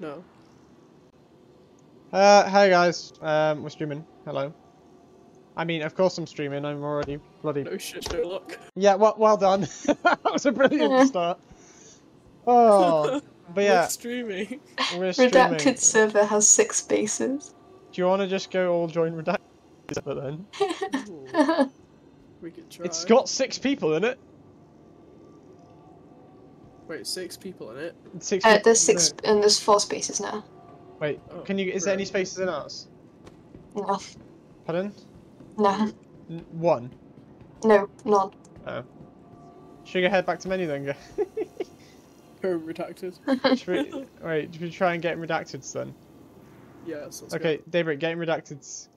No. Uh, hey guys, um, we're streaming. Hello. I mean, of course I'm streaming. I'm already bloody. No shit, Sherlock. Yeah, well, well done. that was a brilliant start. Oh, but yeah, We're streaming. we're streaming. Redacted server has six spaces. Do you want to just go all join redacted server then? We could try. It's got six people in it. Wait, six people in it. Six. Uh, people there's six, it. and there's four spaces now. Wait, Oh, can you? Is there any spaces in ours? No, Pardon? no, N- one. no, none. Oh. Should we head back to menu then? go? Oh, redacted. should we, wait, should we try and get him redacted then? Yes. let's Okay, Daybreak, getting redacted.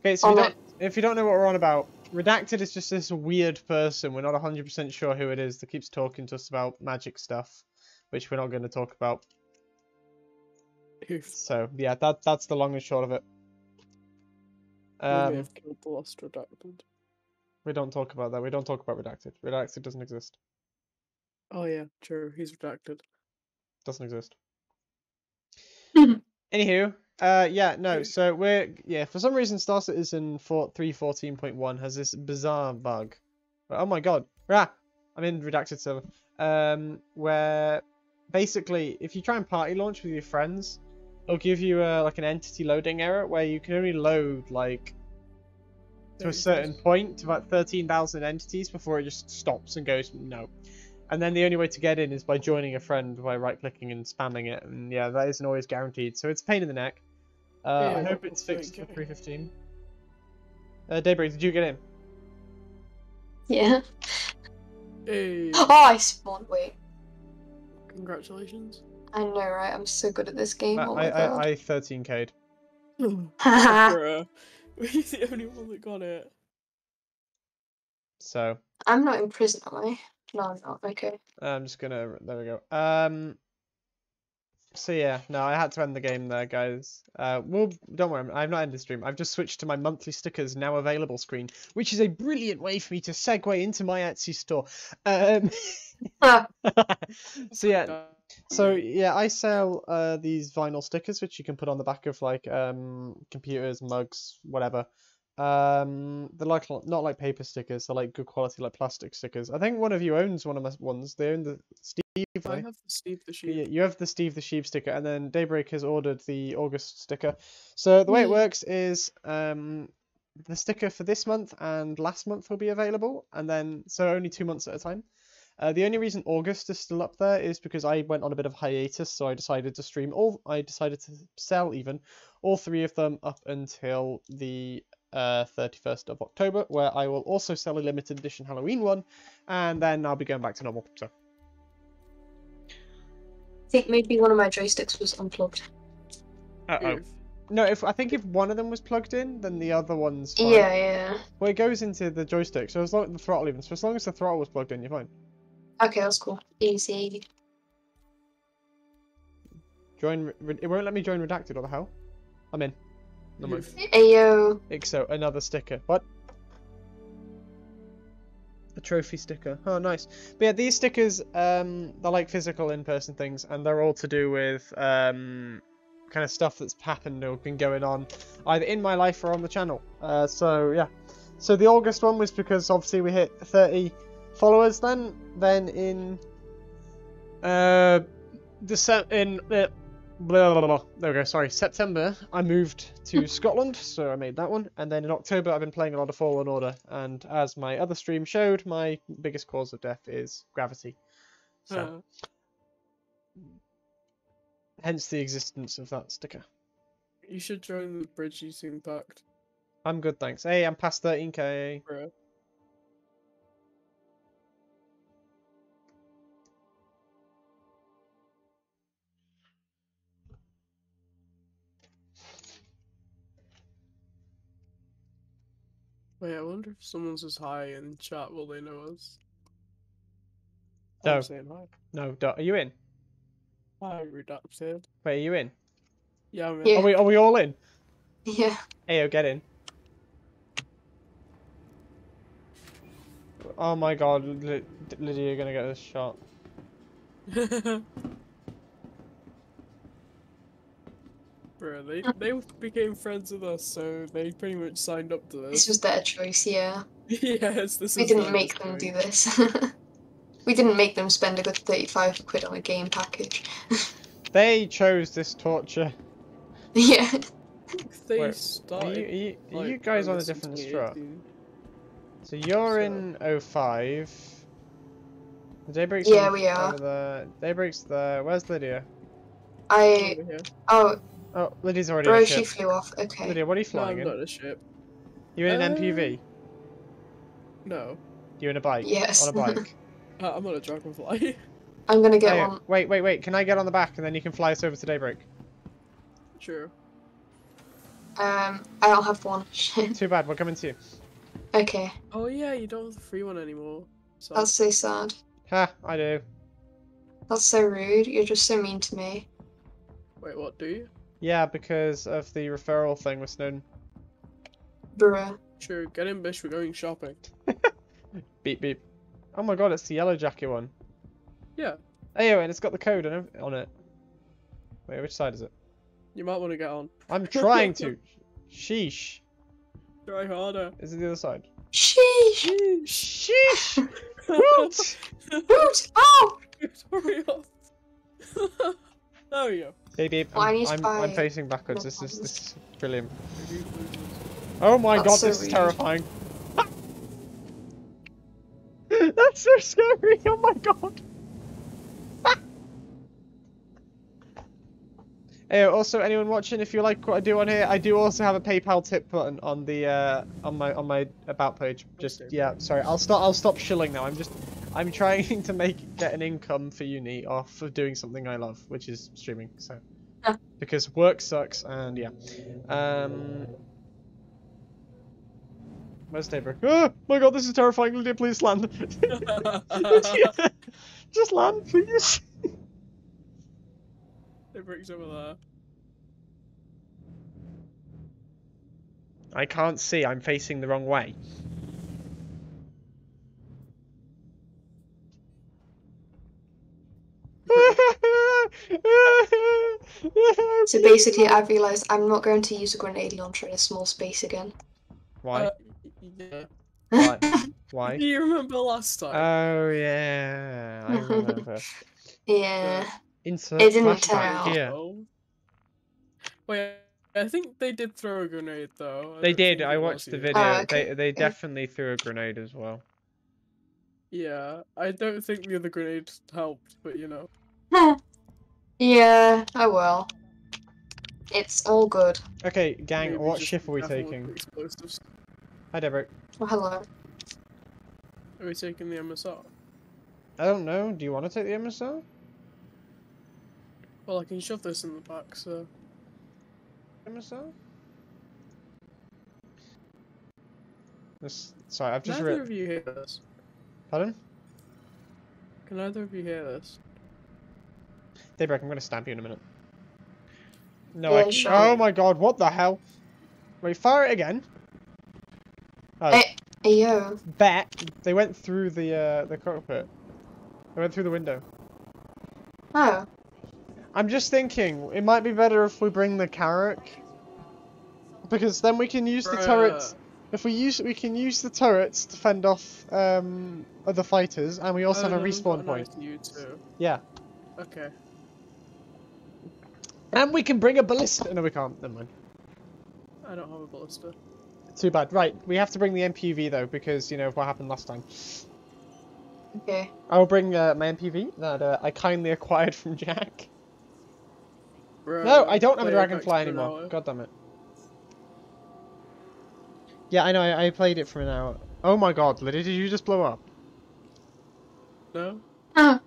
Okay, so Oh, you no. don't, if you don't know what we're on about, redacted is just this weird person. We're not 100% sure who it is that keeps talking to us about magic stuff, which we're not going to talk about. Go. So yeah, that that's the long and short of it. We Um, have killed the lost redacted. we don't talk about that. We don't talk about redacted. Redacted doesn't exist. Oh yeah, true. He's redacted. Doesn't exist. Anywho, uh, yeah, no. So we're yeah. For some reason, Star Citizen four three fourteen point one has this bizarre bug. Oh my god! Ah, I'm in redacted server. Um, where basically, if you try and party launch with your friends, it'll give you a, like an entity loading error where you can only load like to a certain point to about thirteen thousand entities before it just stops and goes no. And then the only way to get in is by joining a friend by right clicking and spamming it. And yeah, that isn't always guaranteed. So it's a pain in the neck. Uh, I hope it's that's fixed for 315. Uh, Daybreak, did you get in? Yeah. Hey, Oh, I spawned. Wait, congratulations. I know, right? I'm so good at this game. I, Oh I. I, I 13k'd. Bruh. We're the only one that got it. So I'm not in prison, am I? No, I'm not. Okay. I'm just gonna. There we go. Um. So yeah, no, I had to end the game there, guys. Uh, well, don't worry, I've not ended the stream. I've just switched to my monthly stickers now available screen, which is a brilliant way for me to segue into my Etsy store. Um. So yeah, So yeah, I sell uh, these vinyl stickers which you can put on the back of like um, computers, mugs, whatever. Um, they're like not like paper stickers; they're like good quality, like plastic stickers. I think one of you owns one of my ones. They own the Steve. I have the Steve the Yeah, Sheep. you have the Steve the Sheep sticker, and then Daybreak has ordered the August sticker. So the way it works is um, the sticker for this month and last month will be available, and then so only two months at a time. Uh, the only reason August is still up there is because I went on a bit of hiatus, so I decided to stream all. I decided to sell even all three of them up until the uh, 31st of October, where I will also sell a limited edition Halloween one, and then I'll be going back to normal. So I think maybe one of my joysticks was unplugged. uh oh. Oof. No, if I think if one of them was plugged in, then the other one's fine. Yeah, yeah. Well, it goes into the joystick, so as long as the throttle even, so as long as the throttle was plugged in, you're fine. Okay, that's cool. Easy. Join. re- re- It won't let me join redacted. What the hell? I'm in. No move. Oof. Ayo. Ixo, another sticker. What? A trophy sticker. Oh, nice. But yeah, these stickers, um, they're like physical in-person things, and they're all to do with um, kind of stuff that's happened or been going on, either in my life or on the channel. Uh, so yeah. So the August one was because obviously we hit 30 followers. Then, then in uh, December in uh, blah, blah, blah, blah. There we go. Sorry, September. I moved to Scotland, so I made that one. And then in October, I've been playing a lot of Fallen Order. And as my other stream showed, my biggest cause of death is gravity. So, Uh, hence the existence of that sticker. you should join the Bridge Eating Pact, I'm good, thanks. Hey, I'm past 13k. bro. Wait, I wonder if someone says hi in chat, will they know us? No. I'm saying hi. No, do- are you in? Hi, redacted. Wait, are you in? Yeah, I'm in. Yeah. Are we? Are we all in? Yeah. Ayo, get in. Oh my god, Lydia, you're gonna get this shot. Bro, they they became friends with us, so they pretty much signed up to This this. was their choice, yeah. yes, this We is didn't make them do this. we didn't make them spend a good 35 quid on a game package. They chose this torture. yeah. They Wait, Are started. you, are you, are like, you guys on a different strut? So you're So- in 05. Daybreak's Yeah, we are. over there. Daybreak's there. Where's Lydia? I. Oh, Oh, Lydia's already in bro, a she flew off. Okay. Lydia, what are you No, flying I'm in? not a ship. You in an Uh, MPV? No, You in a bike? Yes. On a bike? uh, I'm on a dragonfly. I'm gonna get Hey, one. Wait, wait, wait. Can I get on the back and then you can fly us over to Daybreak? True. Um, I don't have one. Too bad. We're coming to you. okay. Oh yeah, you don't have the free one anymore. So That's so sad. Ha! I do. That's so rude. You're just so mean to me. wait, what do you? Yeah, because of the referral thing with Snowden. Bruh. True. Get in, bish. We're going shopping. Beep beep. Oh my god, it's the yellow jacket one. Yeah. Hey, and it's got the code on it- on it. Wait, which side is it? You might want to get on. I'm trying to. Sheesh. Try harder. Is it the other side? Sheesh. Sheesh! Woot! Hoot! Oh! Hurry up. there we go. Beep beep. Well, I I'm, I'm, I'm facing backwards. This is this is brilliant. Oh my That's god, so this is terrifying. That's so scary. Oh my god. Hey, also, anyone watching, if you like what I do on here, I do also have a PayPal tip button on the uh, on my on my about page. Just yeah, sorry, I'll stop. I'll stop shilling now. I'm just I'm trying to make get an income for uni off of doing something I love, which is streaming. So Ah. because work sucks, and yeah. Um, where's Daybreak? Oh my god, this is terrifying. Lydia, please land. Lydia, just land, please. It brings over there. I can't see. I'm facing the wrong way. So basically, I've realised I'm not going to use a grenade launcher in a small space again. Why? Uh, yeah. Why? Why? Do you remember last time? Oh yeah, I remember. yeah. Insert It didn't flashback turn out. here. Oh. Wait, I think they did throw a grenade though. I They did. I watched the video. Oh, okay, They they definitely threw a grenade as well. Yeah, I don't think the other grenade helped, but you know. yeah, oh well. It's all good. Okay, gang, maybe what just ship are we taking? Explosives. Hi, Deborah. Well, hello. Are we taking the MSR? I don't know. Do you want to take the MSR? Well, I can shove this in the back, so. MSR? This, sorry, I've Can just either read. of you hear this? Pardon? Can either of you hear this? Daybreak, I'm gonna stab you in a minute. No, Yeah, I. sure. Oh my god, what the hell? Wait, fire it again. Oh, Hey. Hey, yo. bet they went through the uh, the cockpit. They went through the window. Oh. I'm just thinking it might be better if we bring the Carrack, because then we can use the turrets. If we use, we can use the turrets to fend off um, other fighters, and we also Oh, have a respawn got point. ICU too. Yeah, Okay. and we can bring a ballista. No, we can't. Never mind. I don't have a ballista. Too bad. Right, we have to bring the MPV though, because you know what happened last time. Okay. I will bring uh, my MPV that uh, I kindly acquired from Jack. Bruh, No, I don't have a play it back dragonfly anymore. an. God damn it. Yeah, I know. I, I played it for an hour. Oh my god, Lydia, did you just blow up? No? Huh.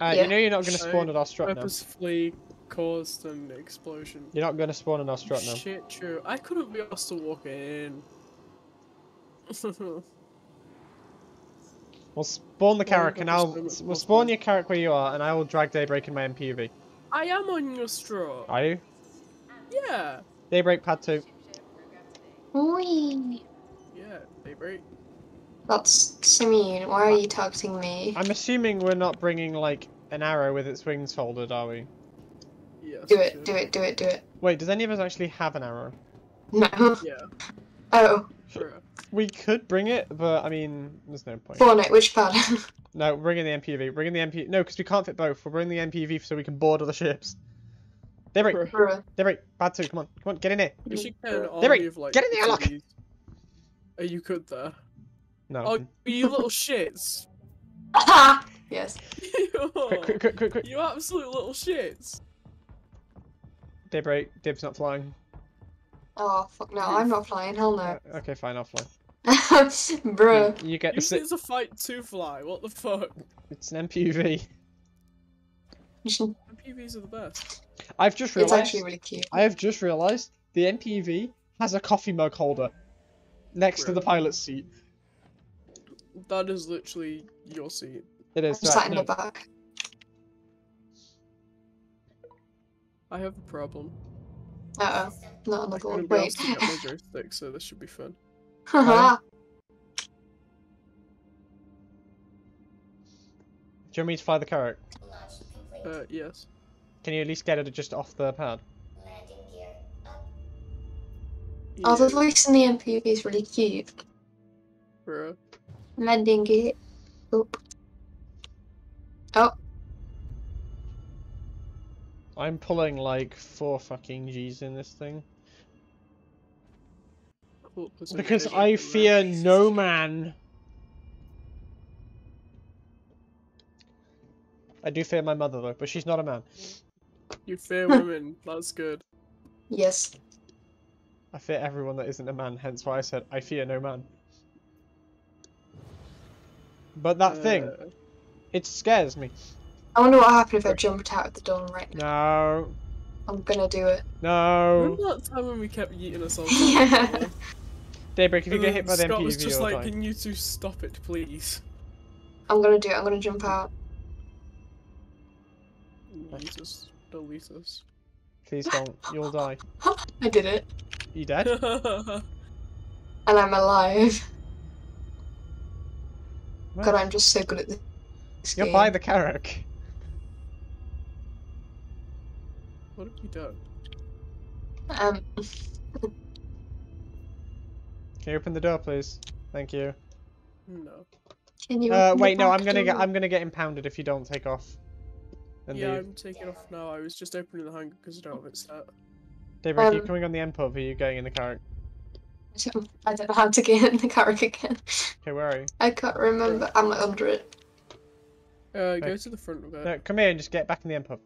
Uh, Yeah. You know you're not going to I spawn at our strut now. Purposefully caused an explosion. You're not going to spawn in our strut now. Shit, true. I couldn't be asked to walk in. We'll spawn the Well, Carrack and I'll we'll spawn your Carrack where you are and I will drag Daybreak in my MPV. I am on your straw. Are you? Yeah. Daybreak pad two. Whee. Yeah, daybreak. That's so mean. Why are you targeting me? I'm assuming we're not bringing like an arrow with its wings folded, are we? Yes. Do it, should. do it, do it, do it. Wait, does any of us actually have an arrow? No. Yeah, Oh, sure. We could bring it, but I mean, there's no point. Fortnite, which part? No, bring in the MPV. Bring in the MP. No, because we can't fit both. We're bringing the MPV so we can board other ships. Daybreak, Bruh. Daybreak, bad two. Come on, come on, get in here. We should get an There army we- of like. get in the airlock! Are oh, you good there? No. Oh, you little shits! yes. quick, quick, quick, quick, quick. You absolute little shits! Daybreak, Dib's not flying. Oh, fuck no, I'm not flying, hell Uh, no. okay, fine, I'll fly. Bruh. You, you get the. Usually Si- it's a fight to fly. What the fuck? it's an MPV. MPVs are the best. I've just realized. It's realised. actually really cute. I have just realised the MPV has a coffee mug holder next to the Really? pilot's seat. That is literally your seat. It is. I'm is. sat in no. the back. I have a problem. Uh oh. Not on the another gonna one. be able Wait. my joystick, so this should be fun. Haha. Do you want me to fly the Carrack? Uh, yes. Can you at least get it just off the pad? Oh, the voice in the MPV is really cute. bruh. Landing it. Oop. Oh, I'm pulling like four fucking G's in this thing. Cool, Because I fear there. no man. I do fear my mother though, but she's not a man. You fear women. That's good. yes. I fear everyone that isn't a man, hence why I said I fear no man. But that thing, Uh, it scares me. I wonder what happened if I jumped out of the door right now. No, I'm gonna do it. no. Remember that time when we kept yeeting ourselves? Yeah. out? Daybreak, if you get uh, hit by the Scott was just like, die. "Can you two stop it, please?" I'm gonna do it. I'm gonna jump out. Jesus, Deletus. Please don't, you'll die. I did it. You dead? And I'm alive. God, I'm just so good at this You're game. by the Carrack. What have you done? Um, Can you open the door, please? Thank you. No. can you? Uh, open the wait, no, I'm gonna get. I'm gonna get impounded if you don't take off. And yeah, leave. I'm taking off now. I was just opening the hangar because I don't have it set. Daybreak, are you um, coming on the M-pub? Or are you going in the car? I don't know how to get in the carriage again. Okay, where are you? I can't remember. I'm like under it. Uh, go Okay. to the front of it. No, come here and just get back in the M-pub.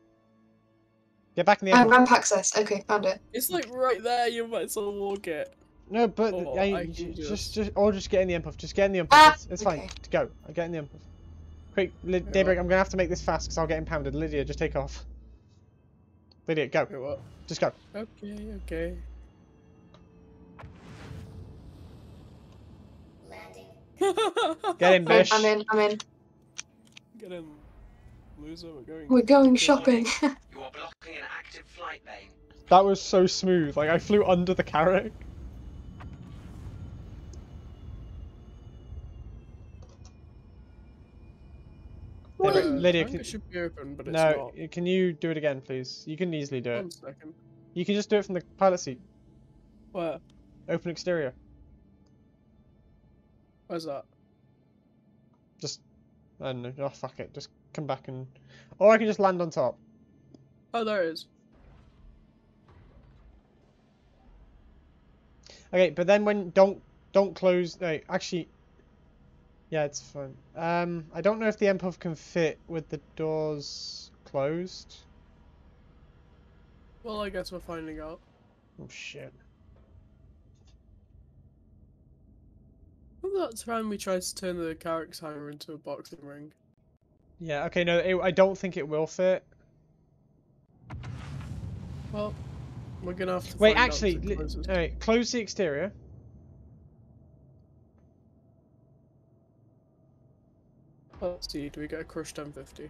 Get back in the Uh, M-pub. ramp access. Okay, found it. It's like right there. You might as well walk it. No, but Oh, I, I j- can just, just- just, or just get in the M-pub. Just get in the M-pub. Ah, it's it's fine. okay. Go. I get in the M-pub. Quick, Lid- Yeah. Daybreak, I'm gonna have to make this fast because I'll get impounded. Lydia, just take off. Lydia, go. Okay, what? Just go. Okay, okay. Landing. get in, bish. I'm in. I'm in. Get in, loser. We're going. We're going Yeah. shopping. You are blocking an active flight lane. That was so smooth. Like I flew under the Carrack. Daybreak, Lydia, hangar can- should be open, but it's No, not. can you do it again, please? You can easily do it. One second. You can just do it from the pilot seat. Where? Open exterior. Where's that? Just, I don't know. Oh fuck it. Just come back and, or I can just land on top. Oh, there it is. Okay, but then when don't don't close. No, actually, yeah, it's fine. Um, I don't know if the MPOV can fit with the doors closed. Well, I guess we're finding out. Oh shit. Remember that time we tried to turn the Carrack's hammer into a boxing ring? Yeah. Okay. No, it, I don't think it will fit. Well, we're gonna have to. Wait, actually, if it li- closes. alright, close the exterior. Let's see. Do we get a crushed M50?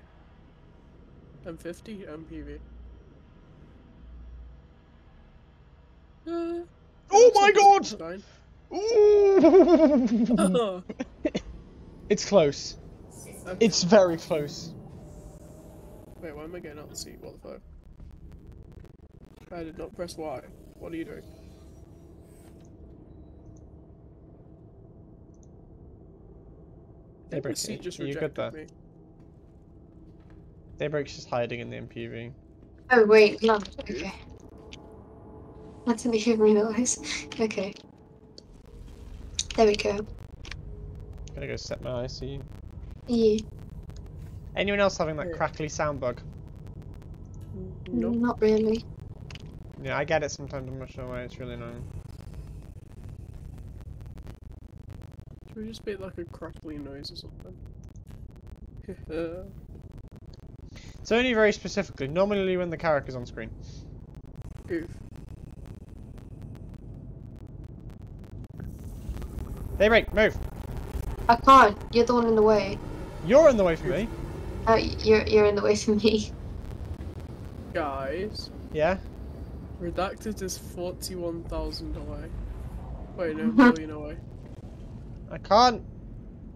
M50, MPV. Uh, Oh my god! Ooh! it's close. Okay. It's very close. Wait, why am I getting out the seat? What the fuck? I did not press Y. What are you doing? I think Daybreak, the seat just are you rejected good there? me. Daybreak's just hiding in the MPV. Oh wait, no. Okay. I didn't even realise. Okay. There we go. Gonna go set my IC. Yeah. Anyone else having that crackly sound bug? Mm, mm, nope. Not really. Yeah, I get it sometimes. I'm not sure why. It's really annoying. Should we just make like a crackly noise or something? It's only very specifically. Normally when the character's on screen. Oof. Daybreak, move! I can't. You're the one in the way. You're in the way for me. Uh, you're you're in the way for me. Guys, Yeah. redacted is forty-one thousand away. Wait, no, million away. I can't.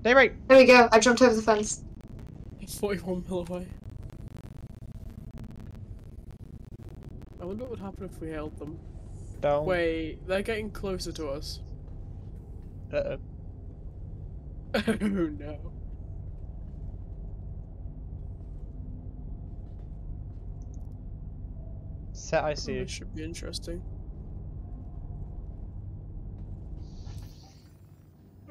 Daybreak. There we go. I jumped over the fence. Forty-one mil away. I wonder what would happen if we held them. Don't. Wait, they're getting closer to us. Uh-oh. Oh no. Set This IC. should be interesting.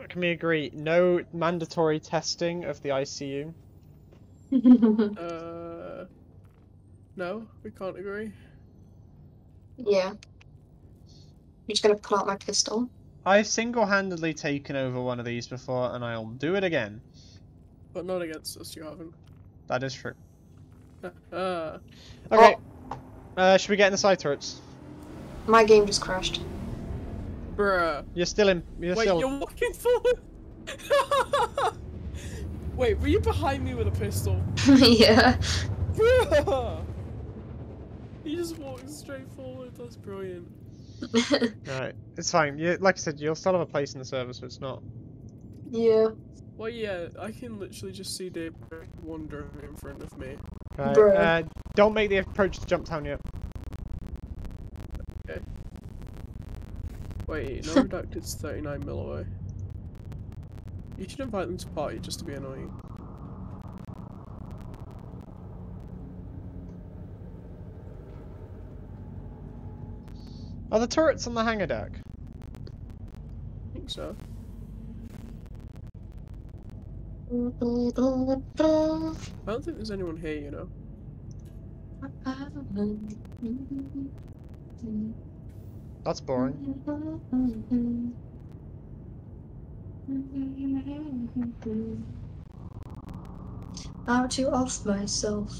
Can we agree? No mandatory testing of the ICU. Uh, no, we can't agree. yeah. I'm just gonna pull out my pistol. I've single-handedly taken over one of these before, and I'll do it again. But not against us, you haven't. That is true. Uh, Okay. Uh, should we get in the side turrets? My game just crashed. bruh. You're still in. You're Wait, still. you're walking forward. Wait, were you behind me with a pistol? yeah. Bruh! You just walked straight forward. That's brilliant. Alright, it's fine. You, like I said, you'll still have a place in the server, so it's not. yeah. Well, yeah, I can literally just see Dave wandering in front of me. Right. Uh, don't make the approach to Jump Town yet. Okay. Wait, no redacted's 39 mil away. You should invite them to party just to be annoying. Are the turrets on the hangar deck? I think so. I don't think there's anyone here, you know. That's boring. How to off myself.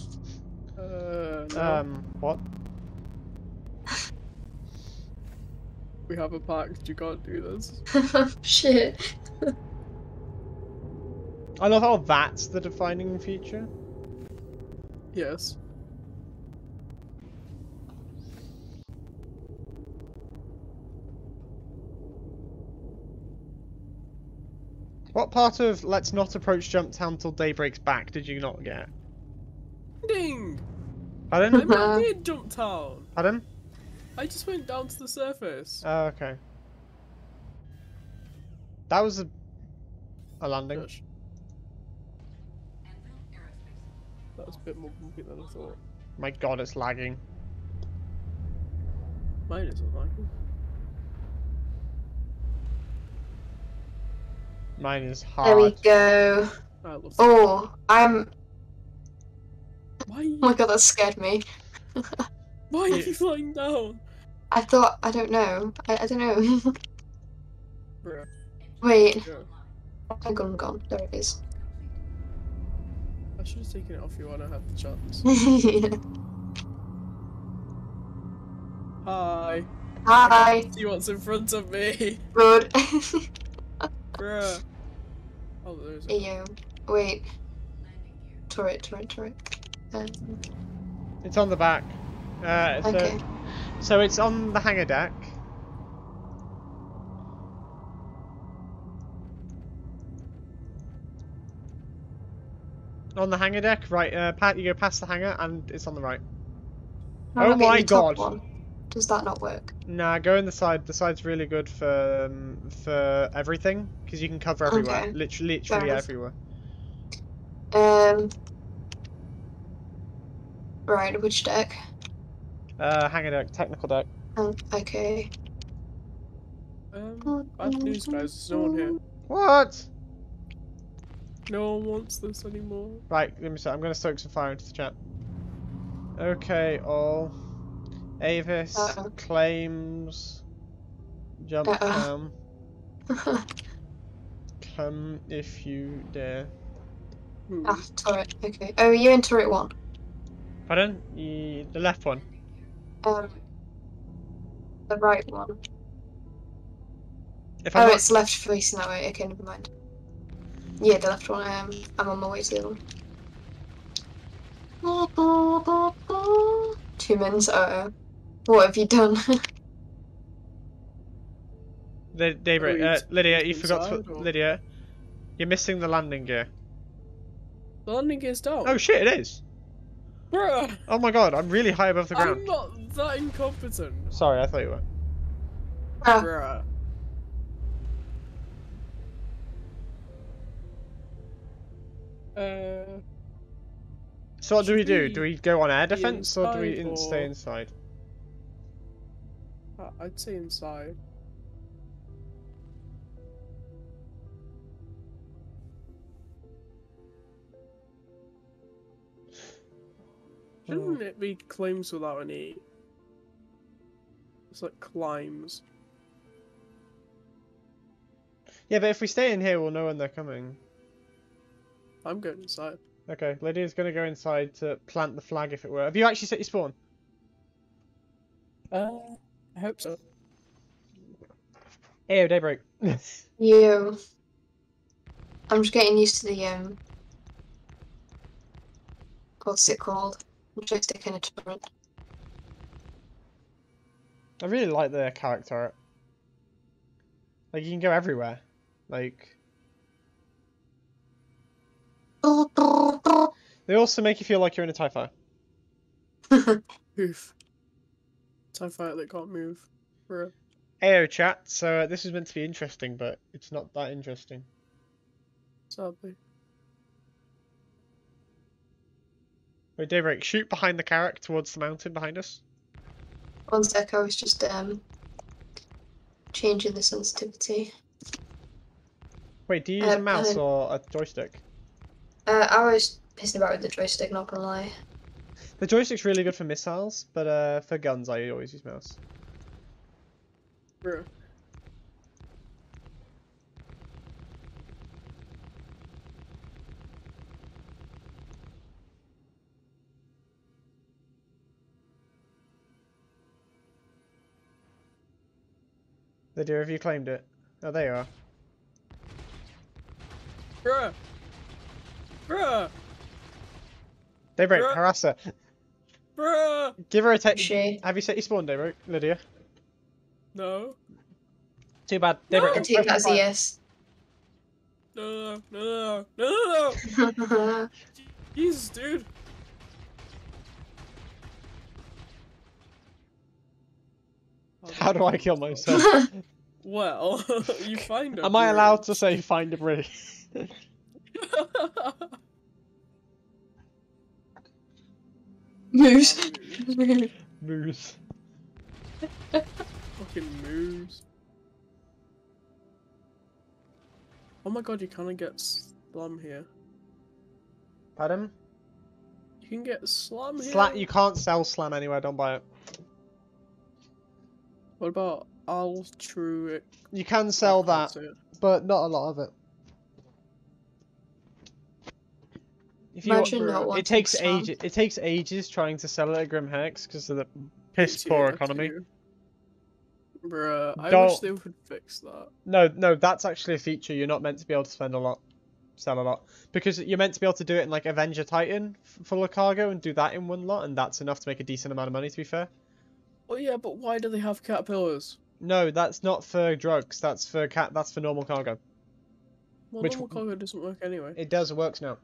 Uh, no. Um, what? we have a pact, you can't do this. Shit. I love how that's the defining feature. Yes. What part of let's not approach Jump Town till daybreak's back did you not get? Ding! Pardon? I'm not near Jump Town. Pardon? I just went down to the surface. Oh, okay. That was a, a landing. Gosh. That was a bit more bumpy than I thought. My god, it's lagging. Mine isn't like it. Mine is hard. There we go. I love that. Oh, I'm. Why, you, Oh my god, that scared me. why are you flying down? I thought. I don't know. I, I don't know. Bruh. Wait. Yeah. My gun gone. There it is. I should have taken it off you when I had the chance. Hi. Hi. See what's in front of me. Good. Bruh. Oh, there's a... Ew. Wait. Turret, turret, turret. Um, It's on the back. Uh, so, okay. so it's on the hangar deck. On the hangar deck, right? Uh, Pat, you go past the hangar, and it's on the right. I'm Oh my God. Does that not work? Nah, go in the side. The side's really good for um, for everything because you can cover everywhere. Okay. Literally, literally everywhere. Um. Right, which deck? Uh, hangar deck, technical deck. Um, okay. Um, bad news, guys. There's no one here. What? No one wants this anymore. Right, let me see. I'm gonna soak some fire into the chat. Okay, all. AVES Uh-oh. claims. Jump Uh-oh. down. Come if you dare. Hmm. ah, turret. Okay. Oh, you're in turret one. Pardon? Ye- the left one. Um. The right one. If I'm Oh, not, it's left facing that way. Okay, never mind. Yeah, the left one. Um, I'm on my way to the other one. Two minutes. Uh oh. What have you done? Li- Daybreak, uh, Lydia, you forgot to put or- Lydia. You're missing the landing gear. The landing gear's down. Oh shit, it is. Bruh! Oh my god, I'm really high above the ground. I'm not that incompetent. Sorry, I thought you were. Ah, Bruh. Uh, So what do we do? Do we go on air defense or do we in- inside stay inside? I- I'd say inside. Shouldn't it be claims without an E? It's like climbs. Yeah, but if we stay in here, we'll know when they're coming. I'm going inside. Okay, Lydia's gonna go inside to plant the flag if it were. Have you actually set your spawn? Uh, I hope so. Ew, daybreak. you. I'm just getting used to the um. What's it called? Joystick in a turret. I really like the character art. Like you can go everywhere. Like they also make you feel like you're in a TIE fighter. Oof. TIE fighter that can't move. Bruh. Ayo chat, so uh, this is meant to be interesting, but it's not that interesting. Sadly. Wait, Daybreak, shoot behind the carrack towards the mountain behind us. One sec, I was just um changing the sensitivity. Wait, do you use Uh, a mouse or a joystick? Uh, I was pissing about with the joystick, not gonna lie. The joystick's really good for missiles, but uh, for guns I always use mouse. Bruh. Lydia, have you claimed it? Oh, there you are. Bruh. Bruh. Daybreak, Bruh. harass her. Bruh. Give her a take. She. Have you set your spawn, Daybreak? Lydia? No. Too bad. No. Daybreak, I go take that as a yes. No, no, no, no, no, no. Jesus, dude. How do I kill myself? Well, you find a Am I allowed to say find a bridge? Moose. Moose. Fucking moves. Oh my god, you kind of get slam here. Pardon? You can get slam here. Sla- you can't sell slam anywhere, don't buy it. What about altruic? You can sell that, can't say it. but not a lot of it. If you Imagine not it takes ages. It takes ages trying to sell it at Grim Hex because of the piss poor economy. too. Bruh, I wish Don't- they would fix that. No, no, that's actually a feature. You're not meant to be able to spend a lot, sell a lot, because you're meant to be able to do it in like Avenger Titan full of cargo and do that in one lot, and that's enough to make a decent amount of money. To be fair. Oh yeah, but why do they have caterpillars? No, that's not for drugs. That's for cat. That's for normal cargo. Well, Which normal cargo doesn't work anyway. It does It works now.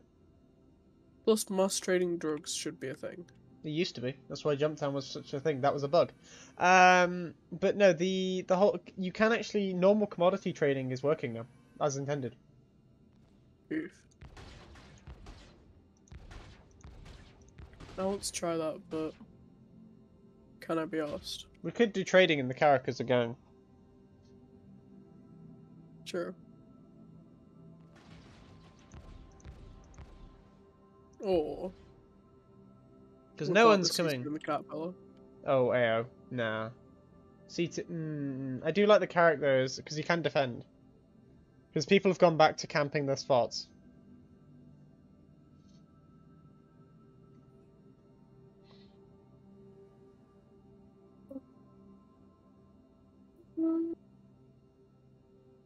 Plus, mass trading drugs should be a thing. It used to be. That's why Jump Town was such a thing. That was a bug. Um, but no, the the whole you can actually normal commodity trading is working now as intended. Oof. I want to try that, but can I be asked? We could do trading in the characters again. True. Or Because no one's coming. in The caterpillar. Oh, AO. Nah. See, mm, I do like the characters because you can defend. Because people have gone back to camping their spots.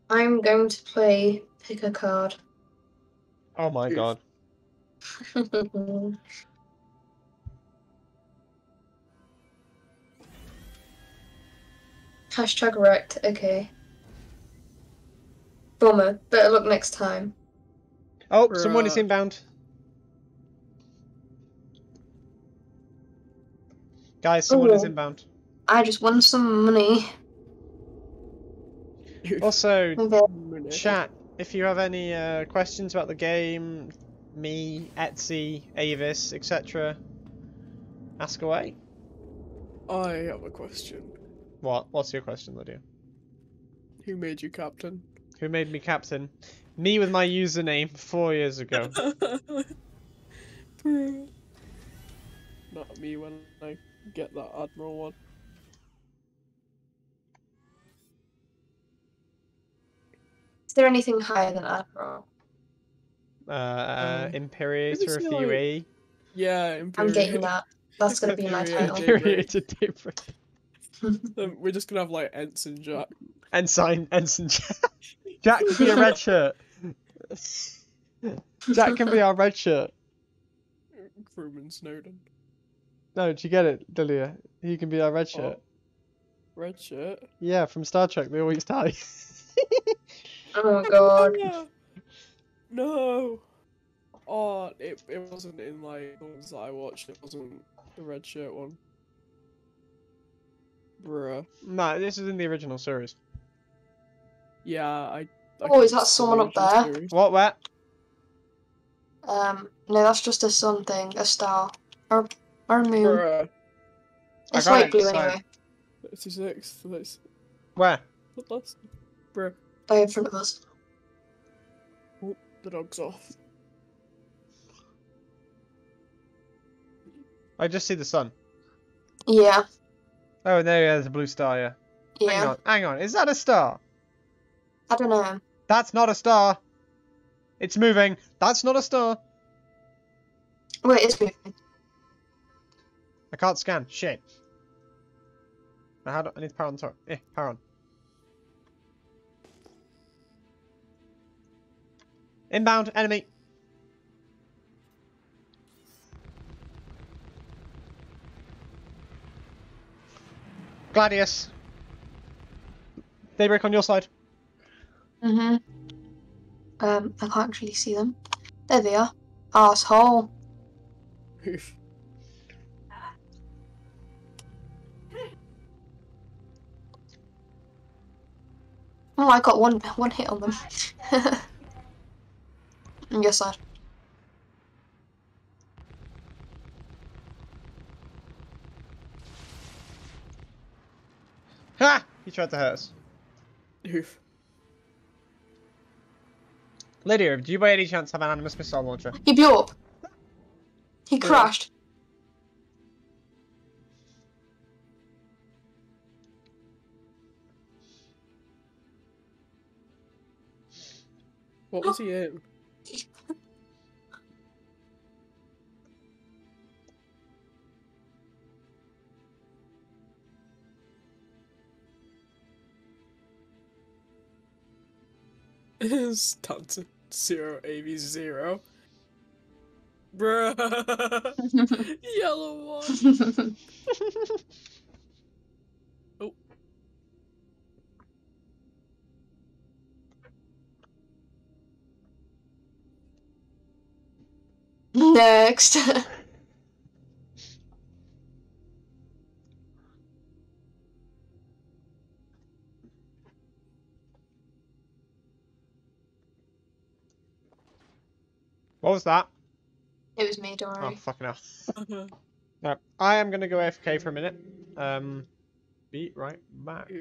I'm going to play pick a card. Oh my Oof. god. Hashtag wrecked. Okay. Bummer. Better luck next time. Oh, someone is inbound. Guys, someone is inbound. I just won some money. Also, chat, if you have any uh, questions about the game, me, Etsy, AVES, etc., ask away. I have a question. What? What's your question, Lydia? Who made you captain? Who made me captain? Me with my username four years ago. Not me when I get that admiral one. Is there anything higher than Admiral? Uh, Um, Imperator say, of like- UAE. Yeah, I'm getting that. That's gonna be my title. Imperator different. Um, We're just gonna have like Ensign Jack. Ensign, Ensign Jack. Jack can be a red shirt. Jack can be our red shirt. Crewman Snowden. No, did you get it, Delia? He can be our red shirt. Red shirt. Yeah, from Star Trek, they always die. Oh god. No. No. Oh, it it wasn't in like the ones that I watched. It wasn't the red shirt one. Bruh. no, this is in the original series. Yeah, I. I Oh, is that someone up there? series. What, where? Um, no, that's just a sun thing, a star, or or a moon. Bruh. I It's light blue so- anyway. 36. That's Where? the last. Bruh. By in front of us. The dog's off. I just see the sun. Yeah, Oh, there yeah, there's a blue star, yeah. Yeah. Hang on, hang on. Is that a star? I don't know. That's not a star. It's moving. That's not a star. Wait, it's moving. I can't scan. Shit. I, had, I need to power on the top. Eh, power on. Inbound, enemy. Gladius. Daybreak on your side. Mhm. Um, I can't actually see them. There they are. Asshole. Oof. Oh, I got one one hit on them. on your side. Ha! He tried to hurt us. Oof. Lydia, do you by any chance have an animus missile launcher? He blew up. He crashed. What was he in? Is down to zero AV zero. Bruh. Yellow one. Oh. Next. What was that? It was me, don't Oh, fucking hell. Uh-huh. Right. I am going to go AFK for a minute. Um, be right back.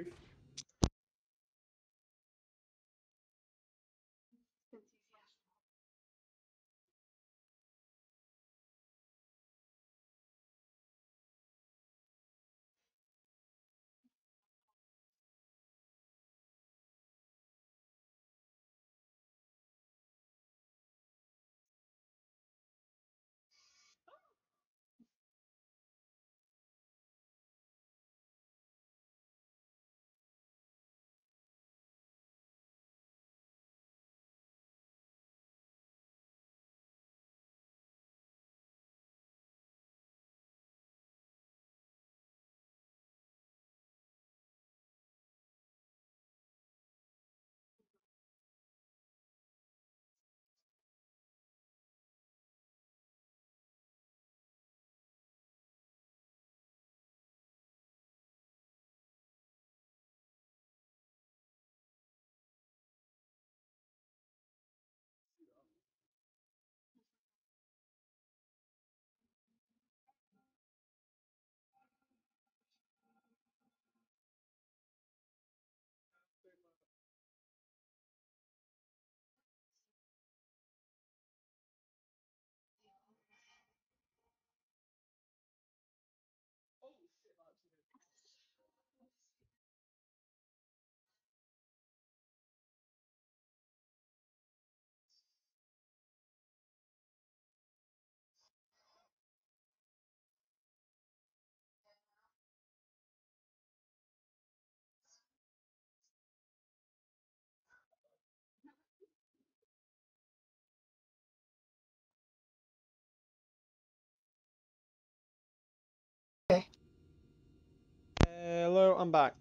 Hello, I'm back.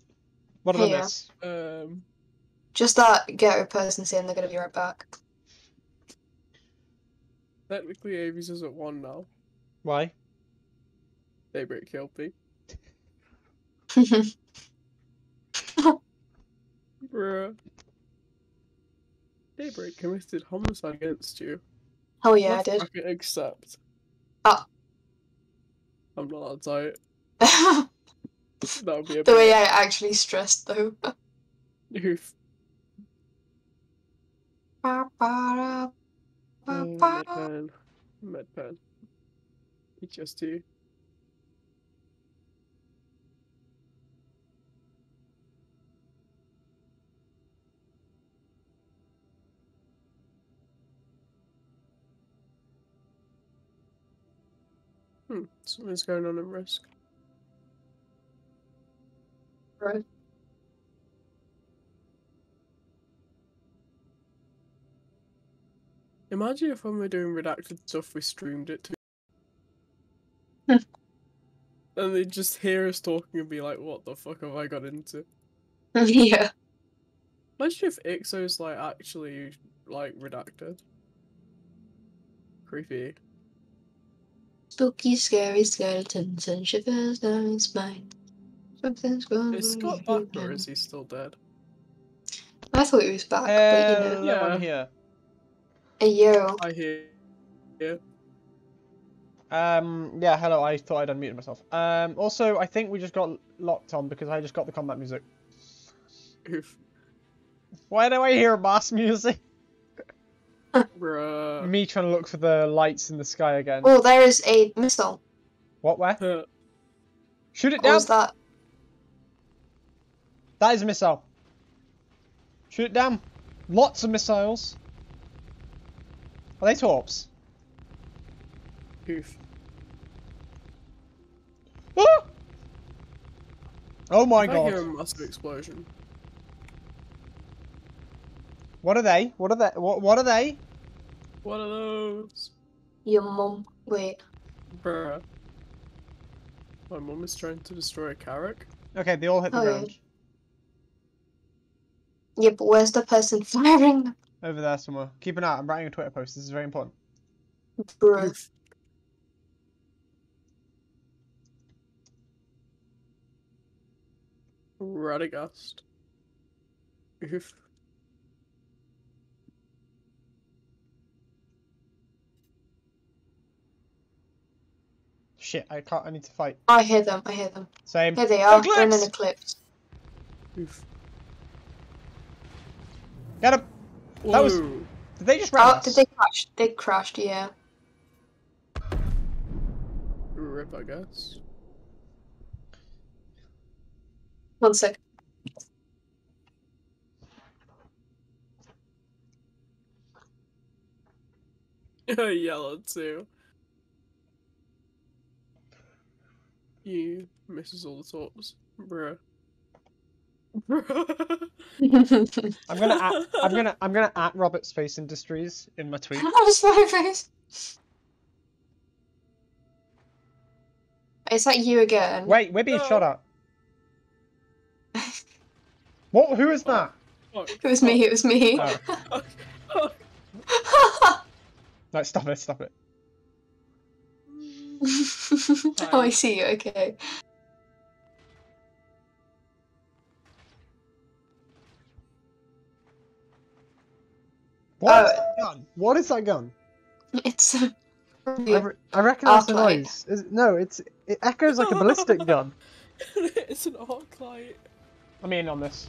What did I Hey, uh. Um, Just that ghetto person saying they're gonna be right back. technically, Aves is at one now. Why? Daybreak killed me. Bruh. Daybreak committed homicide against you. oh yeah, I Left did. bracket Accept. Ah. I'm not allowed to say it. That would be a the way. I actually stressed though. Oof. Ba, ba, da, ba, ba. Medpen. Medpen. HST. Hmm, something's going on in risk. Right. Imagine if when we're doing redacted stuff, we streamed it to. and they just hear us talking and be like, "What the fuck have I got into?" yeah. Imagine if Ixo's like actually like redacted. Creepy. Spooky, scary skeletons and shivers down his spine. Something's going Is Scott back or is he still dead? I thought he was back, but you know. Yeah. I'm here. Hey yo. I hear. Yeah. Um, yeah, hello, I thought I'd unmuted myself. Um, also, I think we just got locked on because I just got the combat music. Oof. Why do I hear boss music? Bruh. Me trying to look for the lights in the sky again. Oh, there is a missile. What, where? Uh, Shoot it What down! was that? That is a missile. Shoot it down. Lots of missiles. Are they torps? Oof. Ah! Oh my god. I hear a massive explosion. What are they? What are they? What, what are they? What are those? Your mum. Wait. Bruh. My mum is trying to destroy a carrack. Okay, they all hit the Oh, yeah. ground. Yeah, but where's the person firing them? Over there somewhere. Keep an eye. I'm writing a Twitter post. This is very important. Bro. Radagast. Oof. Shit, I can't. I need to fight. I hear them. I hear them. Same. Here they are. Eclipse! In an eclipse. Oof. Get him. That was- Did they just ram Oh, did they crash? They crashed. Yeah. Rip, I guess. One sec. Yellow too. You misses all the tops, bruh. Bruh. I'm gonna at, I'm gonna I'm gonna at Roberts Space Industries in my tweet. That's my face. Is that you again? Wait, we're being No. shot at. What? Who is that? Fuck, It was me. It was me. Oh. fuck, fuck. Oh. No, stop it! Stop it! oh, I see you. Okay. What is that gun? What is that gun? It's. Uh, I, re- I recognize the noise. Is, no, it's it echoes like a ballistic gun. it's an Arclight. I'm in on this.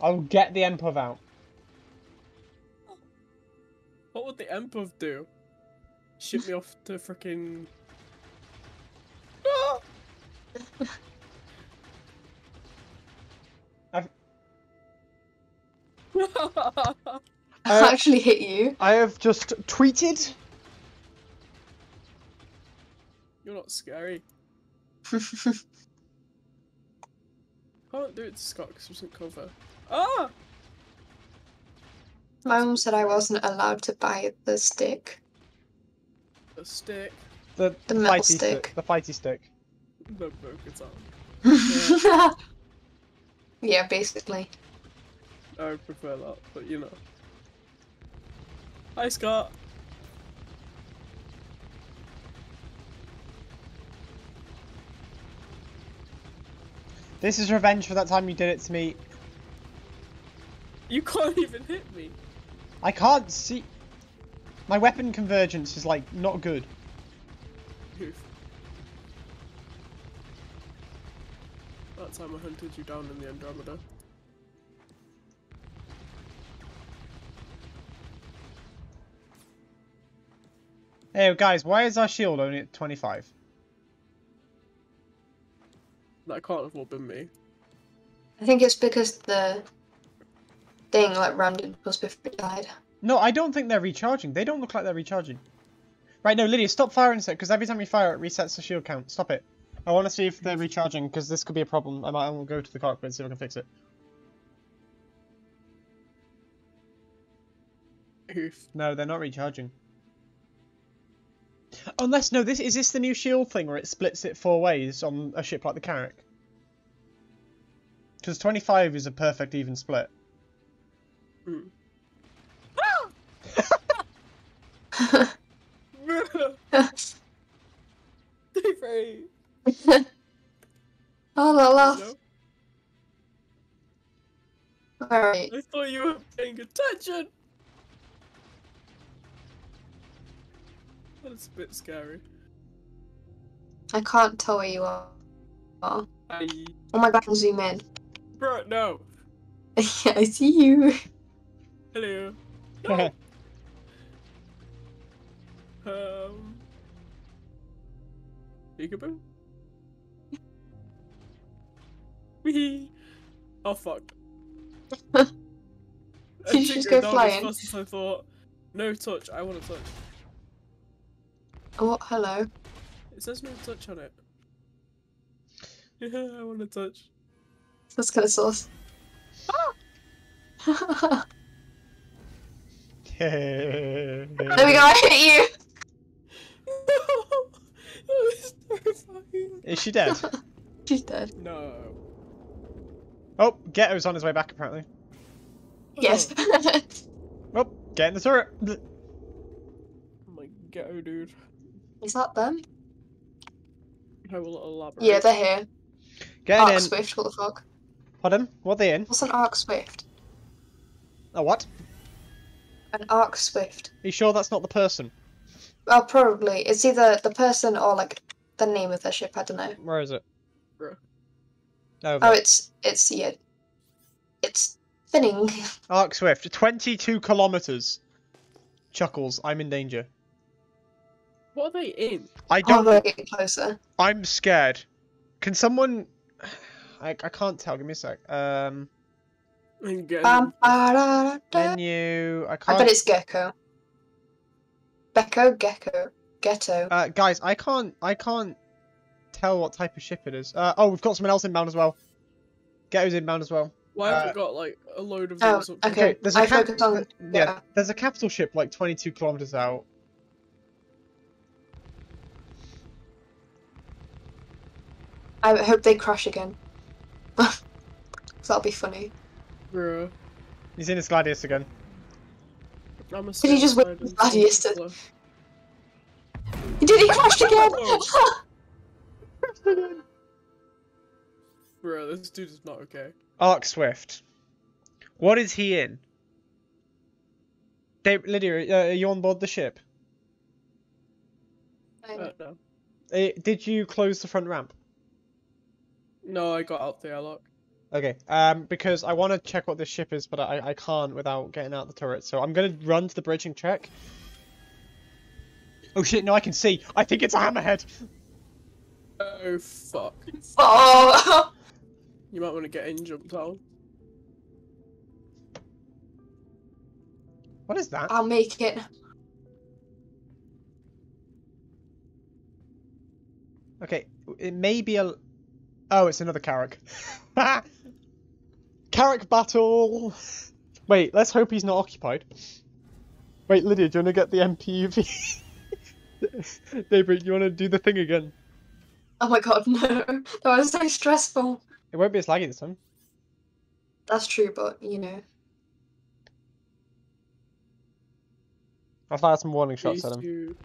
I'll get the MPUV out. What would the MPUV do? Ship me off to freaking. I Uh, actually hit you. I have just tweeted. You're not scary. Can't do it to Scott because doesn't cover. Ah! My mum said I wasn't allowed to buy the stick. The stick. The, The metal fighty stick. The fighty stick. The Bo-Katan. yeah, basically. I would prefer that, but you know. Hi, Scott. This is revenge for that time you did it to me. You can't even hit me. I can't see. My weapon convergence is like not good. That time I hunted you down in the Andromeda. Hey guys, why is our shield only at 25? That can't have all been me. I think it's because the thing like rammed into us before died. No, I don't think they're recharging. They don't look like they're recharging. Right, no, Lydia, stop firing set because every time you fire, it resets the shield count. Stop it. I want to see if they're recharging because this could be a problem. I might I will go to the cockpit and see if I can fix it. Oof. No, they're not recharging. Unless, no, this is this the new shield thing where it splits it four ways on a ship like the Carrack? Because 25 is a perfect even split. Mm. Very. oh, la laugh. No, Alright. I thought you were paying attention. That's a bit scary. I can't tell where you are. Oh my god, I can zoom in. bro, no. yeah, I see you. Hello. No. um. Peekaboo. Wee. Oh fuck. I You tinkered go flying. As fast as I thought. No touch. I want to touch. Oh, hello. It says no touch on it. Yeah, I want to touch. That's kind of sauce. there we go, I hit you! No! that was terrifying. is she dead? She's dead. No. oh, Ghetto's on his way back apparently. Oh. Yes. Oh, get in the turret. Oh my ghetto dude. Is that them? I will elaborate. Yeah, they're here. Get Arc in. Swift, what the fuck? Pardon? What are they in? What's an Arc Swift? A what? An Arc Swift. Are you sure that's not the person? Oh, probably. It's either the person or like the name of the ship. I don't know. Where is it? Over. Oh, it's it's yeah. It's spinning. Arc Swift, 22 kilometers. Chuckles, I'm in danger. What are they in? I Oh, don't. we're getting closer. I'm scared. Can someone? I, I can't tell. Give me a sec. Um, And getting Bam, ba-da-da-da. menu. I I can't. bet it's Gecko. Becco, Gecko, Ghetto. Uh, guys, I can't. I can't tell what type of ship it is. Uh, oh, we've got someone else inbound as well. Ghetto's inbound as well. Why have uh, we got like a load of Oh, those up- okay. there's a I cap- focus on. yeah, Yeah. there's a capital ship like 22 kilometers out. I hope they crash again. that'll be funny. Bruh. He's in his Gladius again. I'm Did he just win suicide and Gladius to- He did. He crashed again. Bruh, this dude is not okay. Arc Swift. What is he in? Dave, Lydia, uh, are you on board the ship? Uh, no. Uh, did you close the front ramp? No, I got out the airlock. Okay, um, because I want to check what this ship is, but I, I can't without getting out the turret. So I'm gonna run to the bridge and check. Oh shit! No, I can see. I think it's a hammerhead. Oh fuck. oh. You might want to get in jumped out. What is that? I'll make it. Okay, it may be a. Oh, it's another Carrack. Carrack battle. Wait, let's hope he's not occupied. Wait, Lydia, do you want to get the MPUV? Daybreak, you want to do the thing again? Oh my god, no. That was so stressful. It won't be as laggy this time. That's true, but you know. I'll fire some warning shots These at him. two-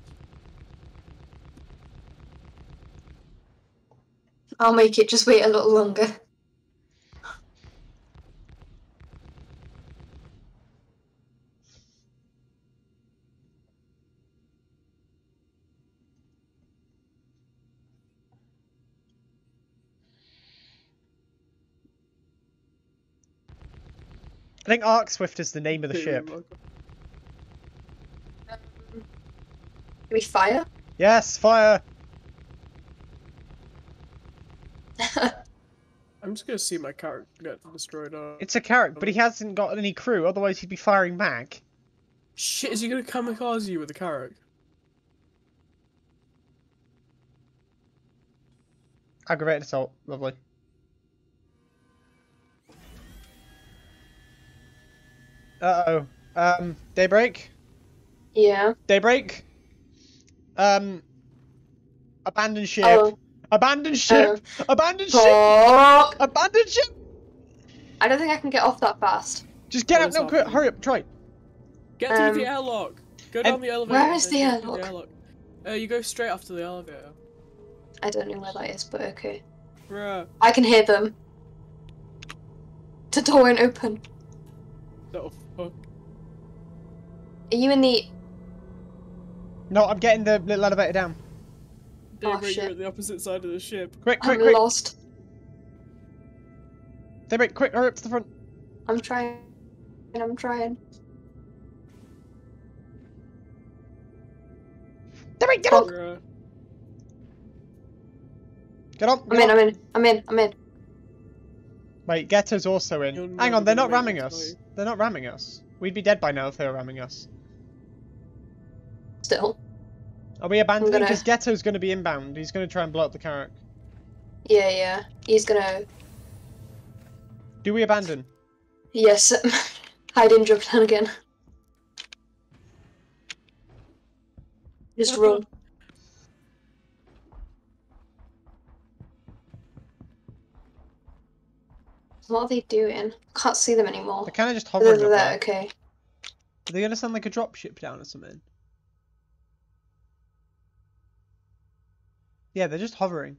I'll make it. Just wait a little longer. I think Arc Swift is the name of the ship. like- Do we fire? Yes, fire! I'm just gonna see my character get destroyed. Uh... It's a Carrack, but he hasn't got any crew, otherwise he'd be firing back. Shit, is he gonna kamikaze you with a carrot? Aggravated assault, lovely. Uh oh. Um, Daybreak? Yeah. Daybreak? Um, abandon ship. Oh. Abandon ship! Abandon ship! Fuck. Abandon ship! I don't think I can get off that fast. Just get What out is now, quick, hurry up, try. Get through Um, the airlock. Go down the elevator. Where is and is then the airlock? Uh, you go straight after the elevator. I don't know where that is, but okay. Bruh. I can hear them. The door won't open. The fuck? Are you in the? No, I'm getting the little elevator down. Daybreak, Oh, shit. you're at the opposite side of the ship. Quick, quick, I'm quick! lost. Daybreak, quick, hurry up to the front. I'm trying. I'm trying. Daybreak, get on! Bruh. Get on! I'm get in. I'm in. I'm in. I'm in. Wait, Ghetto's also in. You're Hang on, they're not ramming us. are They're not ramming us. We'd be dead by now if they were ramming us. Still. Are we abandoning? gonna- Because Ghetto's going to be inbound. He's going to try and blow up the Carrack. Yeah. Yeah. He's gonna. Do we abandon? Yes. Hide in jump down again. Just run. What are they doing? Can't see them anymore. They're kind of just They're hovering up there, there. okay. Are they going to send like a dropship down or something? Yeah, they're just hovering.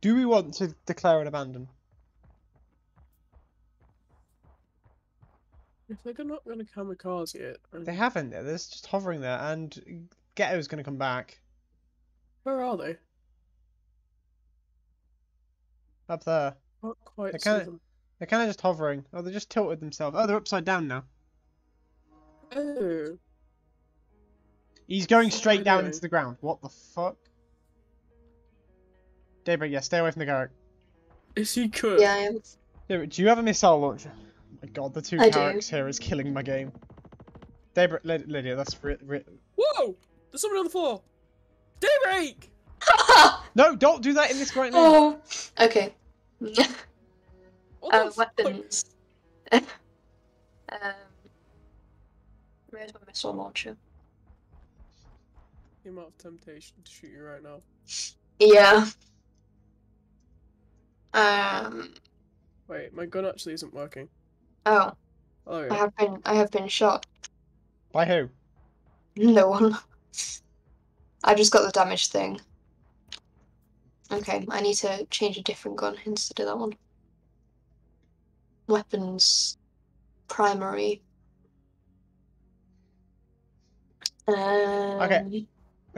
Do we want to declare an abandon? If they're not gonna kamikaze it, then They haven't. They're just hovering there, and Ghetto's gonna come back where are they? up there. Not quite. They see kinda- them. They're kind of just hovering. Oh, they're just tilted themselves. Oh, they're upside down now. Oh, He's going What straight down doing? into the ground. What the fuck? Daybreak, yeah, stay away from the Carrack. is he good? Yeah, I am. Daybreak, do you have a missile launcher? Oh my god, the two I do. Carracks here is killing my game. Daybreak, Lyd- Lydia, that's ri- ri- Whoa! There's someone on the floor. Daybreak. No, don't do that in this right now. oh. Okay. What uh, weapons. um, where's my missile launcher? The amount of temptation to shoot you right now. Yeah. Um. Wait, my gun actually isn't working. Oh, Oh, I have been. I have been shot. By who? No one. I just got the damage thing. Okay, I need to change a different gun instead of that one. Weapons. Primary. Um, Okay,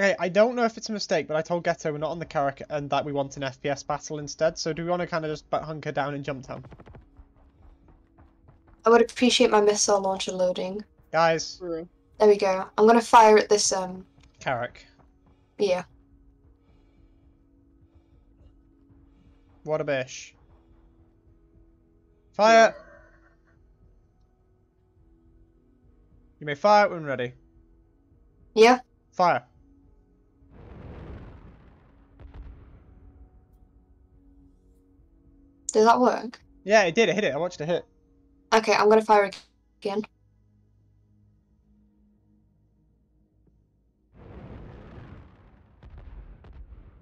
I don't know if it's a mistake, but I told Ghetto we're not on the Carrack and that we want an FPS battle instead. So do we want to kind of just hunker down and jump down? I would appreciate my missile launcher loading. Guys, There we go. I'm gonna fire at this, um, Carrack, yeah. what a bish. Fire! You may fire when ready. Yeah? Fire. Does that work? Yeah, it did. It hit it. I watched it hit. Okay, I'm gonna fire again.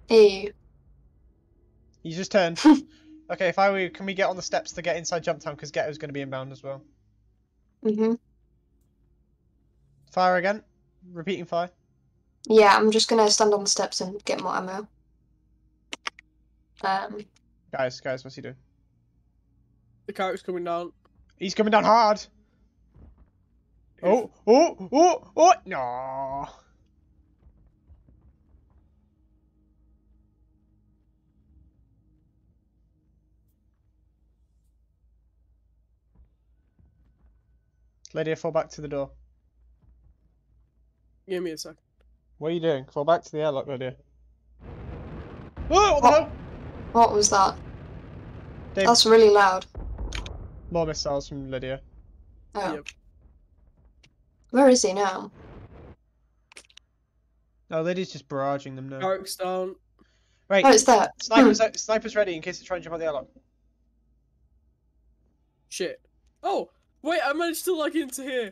Hey, He's just turned. okay, if I were can we get on the steps to get inside Jump Town? Because Ghetto's going to be inbound as well. mm-hmm. Fire again. Repeating fire. Yeah, I'm just gonna stand on the steps and get more ammo. Um, Guys, guys, what's he doing? The Carrack's coming down. He's coming down hard. Oh, oh, oh, oh, no. Lydia, fall back to the door. Give me a sec. What are you doing? Fall back to the airlock, Lydia. Oh, what the Oh. hell? What was that? Dave, That's really loud. more missiles from Lydia. Oh, Yep. where is he now? No, Lydia's just barraging them now. Carrack's down. Right, Oh, it's there. sniper's, uh, sniper's ready in case they try and jump out the airlock. Shit. Oh, wait, I managed to log into here.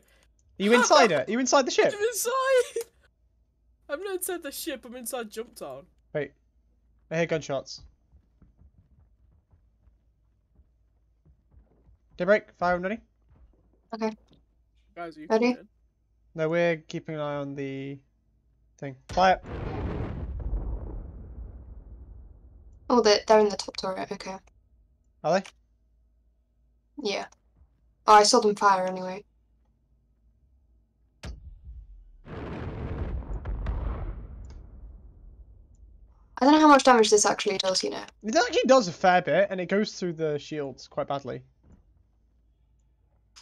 Are you inside it? Are you inside the ship? I'm inside. I'm not inside the ship. I'm inside Jump Town. Wait. I hear gunshots. Daybreak, fire when ready. Okay. Guys, are you Ready? coming in? No, we're keeping an eye on the thing. Fire. Oh, they're, they're in the top turret. Okay. Are they? Yeah. Oh, I saw them fire anyway. I don't know how much damage this actually does, you know. It actually does a fair bit, and it goes through the shields quite badly.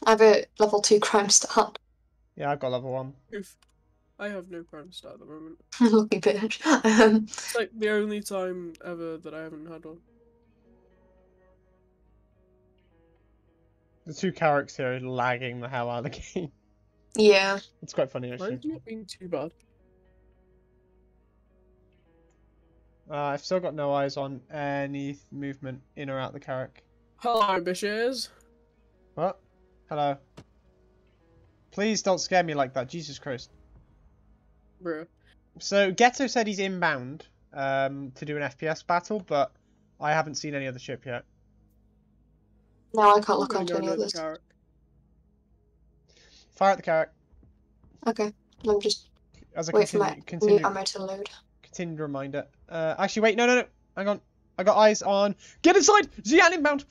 I have a level 2 crime stat. Yeah, I've got level one. Oof. I have no crime stat at the moment. Lucky bitch. Um, It's like the only time ever that I haven't had one. The two Carracks here are lagging the hell out of the game. yeah. It's quite funny actually. Mine's not been too bad. Uh, I've still got no eyes on any movement in or out the Carrack. Hello, bitches. What? Hello. Please don't scare me like that, Jesus Christ. Bro. So Ghetto said he's inbound um, to do an FPS battle, but I haven't seen any other ship yet. No, I can't look I'm onto any go near others. Carrack. Fire at the Carrack Okay. I'm just as a wait for continu- my continu- new ammo to load. continued reminder. Uh, actually, wait, no, no, no. Hang on. I got eyes on. Get inside! Xian inbound!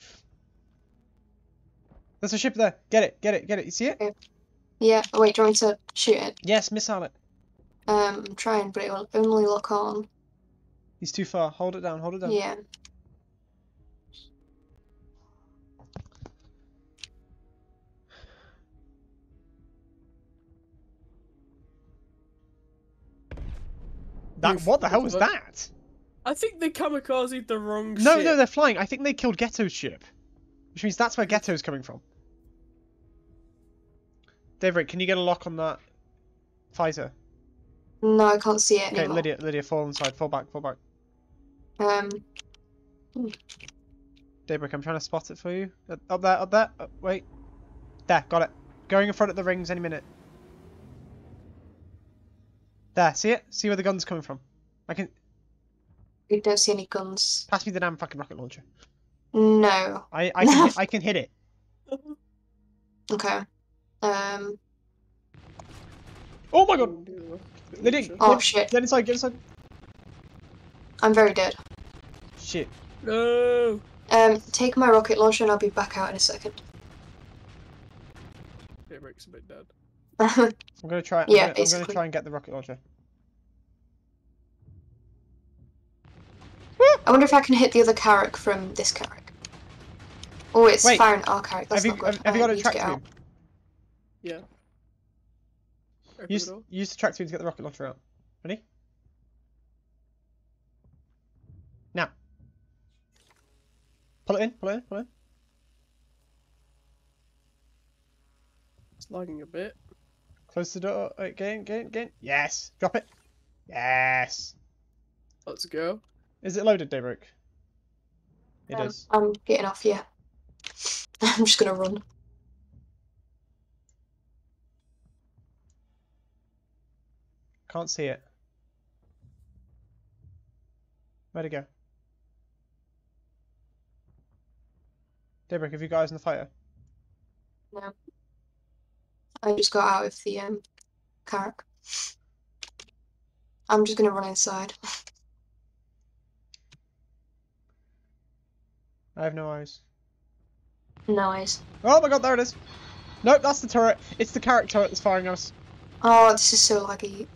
There's a ship there. Get it, get it, get it. You see it? Yeah. Oh, wait, do you want me to shoot it? Yes, missile it. Um, I'm trying, but it will only lock on. He's too far. Hold it down, hold it down. Yeah. That, what the hell what was that? I think they kamikaze the wrong No, ship. no, they're flying. I think they killed Ghetto's ship. Which means that's where Ghetto's coming from. David, can you get a lock on that fighter? No, I can't see it Okay, anymore. Lydia, Lydia, fall inside, fall back, fall back. Um, Daybreak, I'm trying to spot it for you. Up there, up there. Wait. There, got it. Going in front of the rings any minute. There, see it? See where the gun's coming from? I can we don't see any guns. pass me the damn fucking rocket launcher. No. I I can I can hit it. Okay. Um. Oh my god! Lydia, Oh get, shit. get inside, get inside. I'm very dead. Shit. No. Um, take my rocket launcher and I'll be back out in a second. Daybreak's a bit dead. I'm gonna try. I'm Yeah, gonna, I'm gonna try and get the rocket launcher. I wonder if I can hit the other carrack from this carrack. Oh, it's Wait. firing our carrack. That's have you not good. have, have you I got a need to track get out. beam? Yeah. Open Use the use the track beam to get the rocket launcher out. Ready? Now. Pull it in. Pull it in. Pull it in. It's lagging a bit. Close the door. Wait, get in. Get in. Get in. Yes. Drop it. Yes. Let's go. Is it loaded, Daybreak? It Um, is. I'm getting off, yeah. I'm just gonna run. Can't see it. Where'd it go? Daybreak, have you guys in the fire? No. I just got out of the um carrack. I'm just gonna run inside. I have no eyes. No eyes. Oh my god, there it is! Nope, that's the turret. It's the Carrack turret that's firing us. Oh, this is so laggy.